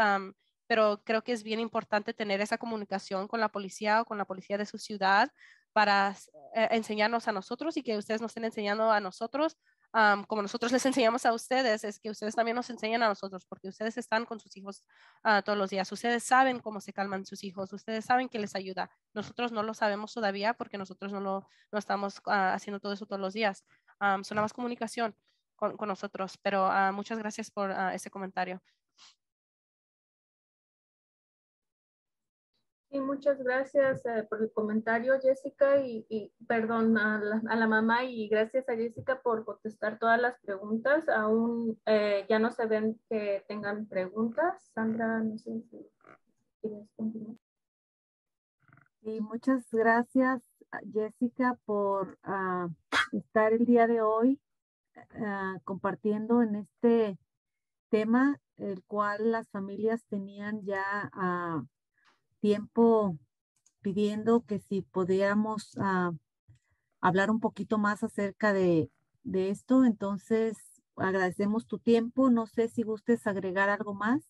pero creo que es bien importante tener esa comunicación con la policía o con la policía de su ciudad para eh, enseñarnos a nosotros y que ustedes nos estén enseñando a nosotros como nosotros les enseñamos a ustedes, es que ustedes también nos enseñan a nosotros, porque ustedes están con sus hijos ah, todos los días. Ustedes saben cómo se calman sus hijos, ustedes saben que les ayuda. Nosotros no lo sabemos todavía porque nosotros no lo no estamos ah, haciendo todo eso todos los días. son más comunicación con, con nosotros, pero ah, muchas gracias por ese comentario. Muchas gracias eh, por el comentario, Jessica, y, perdón a la, mamá y gracias a Jessica por contestar todas las preguntas. Aún eh, ya no se ven que tengan preguntas. Sandra, no sé si quieres continuar. Sí, muchas gracias, Jessica, por ah, estar el día de hoy ah, compartiendo en este tema, el cual las familias tenían ya a tiempo pidiendo que si podíamos ah, hablar un poquito más acerca de, esto. Entonces, agradecemos tu tiempo. No sé si gustes agregar algo más.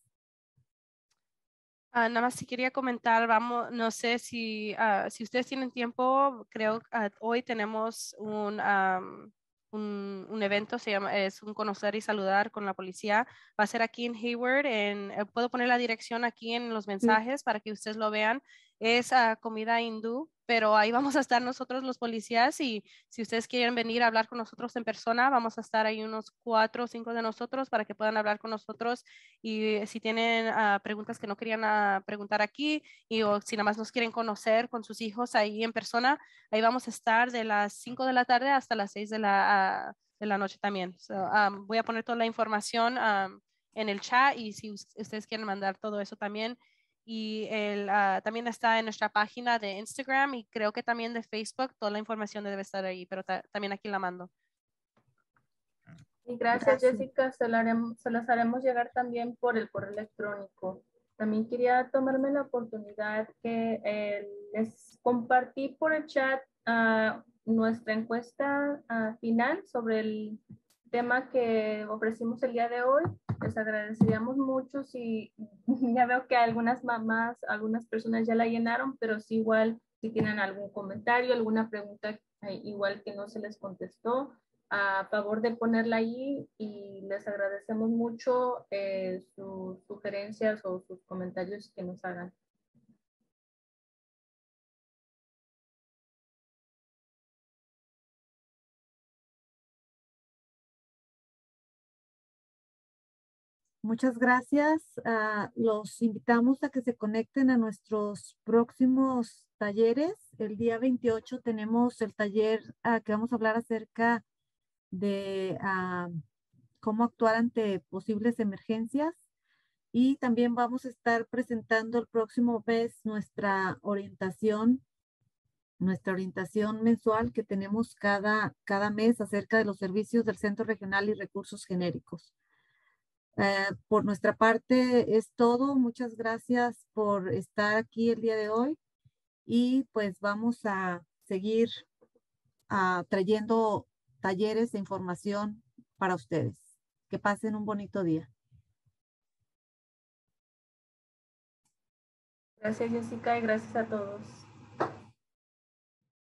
Ah, nada más si quería comentar, vamos, no sé si, ah, si ustedes tienen tiempo, creo que hoy tenemos un, un, evento, se llama, es un conocer y saludar con la policía. Va a ser aquí en Hayward. En, eh, puedo poner la dirección aquí en los mensajes para que ustedes lo vean. Es comida hindú pero ahí vamos a estar nosotros los policías y si ustedes quieren venir a hablar con nosotros en persona, vamos a estar ahí unos cuatro o cinco de nosotros para que puedan hablar con nosotros y si tienen ah, preguntas que no querían ah, preguntar aquí y o si nada más nos quieren conocer con sus hijos ahí en persona, ahí vamos a estar de las cinco de la tarde hasta las seis de la, ah, de la noche también. voy a poner toda la información en el chat y si ustedes quieren mandar todo eso también y el, ah, también está en nuestra página de Instagram y creo que también de Facebook. Toda la información debe estar ahí, pero también aquí la mando. Y gracias, Jessica. Se, se, las haremos llegar también por el correo electrónico. También quería tomarme la oportunidad que eh, les compartí por el chat uh, nuestra encuesta uh, final sobre el tema que ofrecimos el día de hoy. Les agradeceríamos mucho si ya veo que algunas mamás, algunas personas ya la llenaron, pero si igual si tienen algún comentario, alguna pregunta igual que no se les contestó, a favor de ponerla ahí y les agradecemos mucho eh, sus sugerencias o sus comentarios que nos hagan. Muchas gracias. Ah, los invitamos a que se conecten a nuestros próximos talleres. El día 28 tenemos el taller uh, que vamos a hablar acerca de ah, cómo actuar ante posibles emergencias. Y también vamos a estar presentando el próximo mes nuestra orientación, nuestra orientación mensual que tenemos cada, cada mes acerca de los servicios del Centro Regional y Recursos Genéricos. Eh, por nuestra parte es todo. Muchas gracias por estar aquí el día de hoy y pues vamos a seguir uh, trayendo talleres de información para ustedes. Que pasen un bonito día. Gracias Jessica y gracias a todos.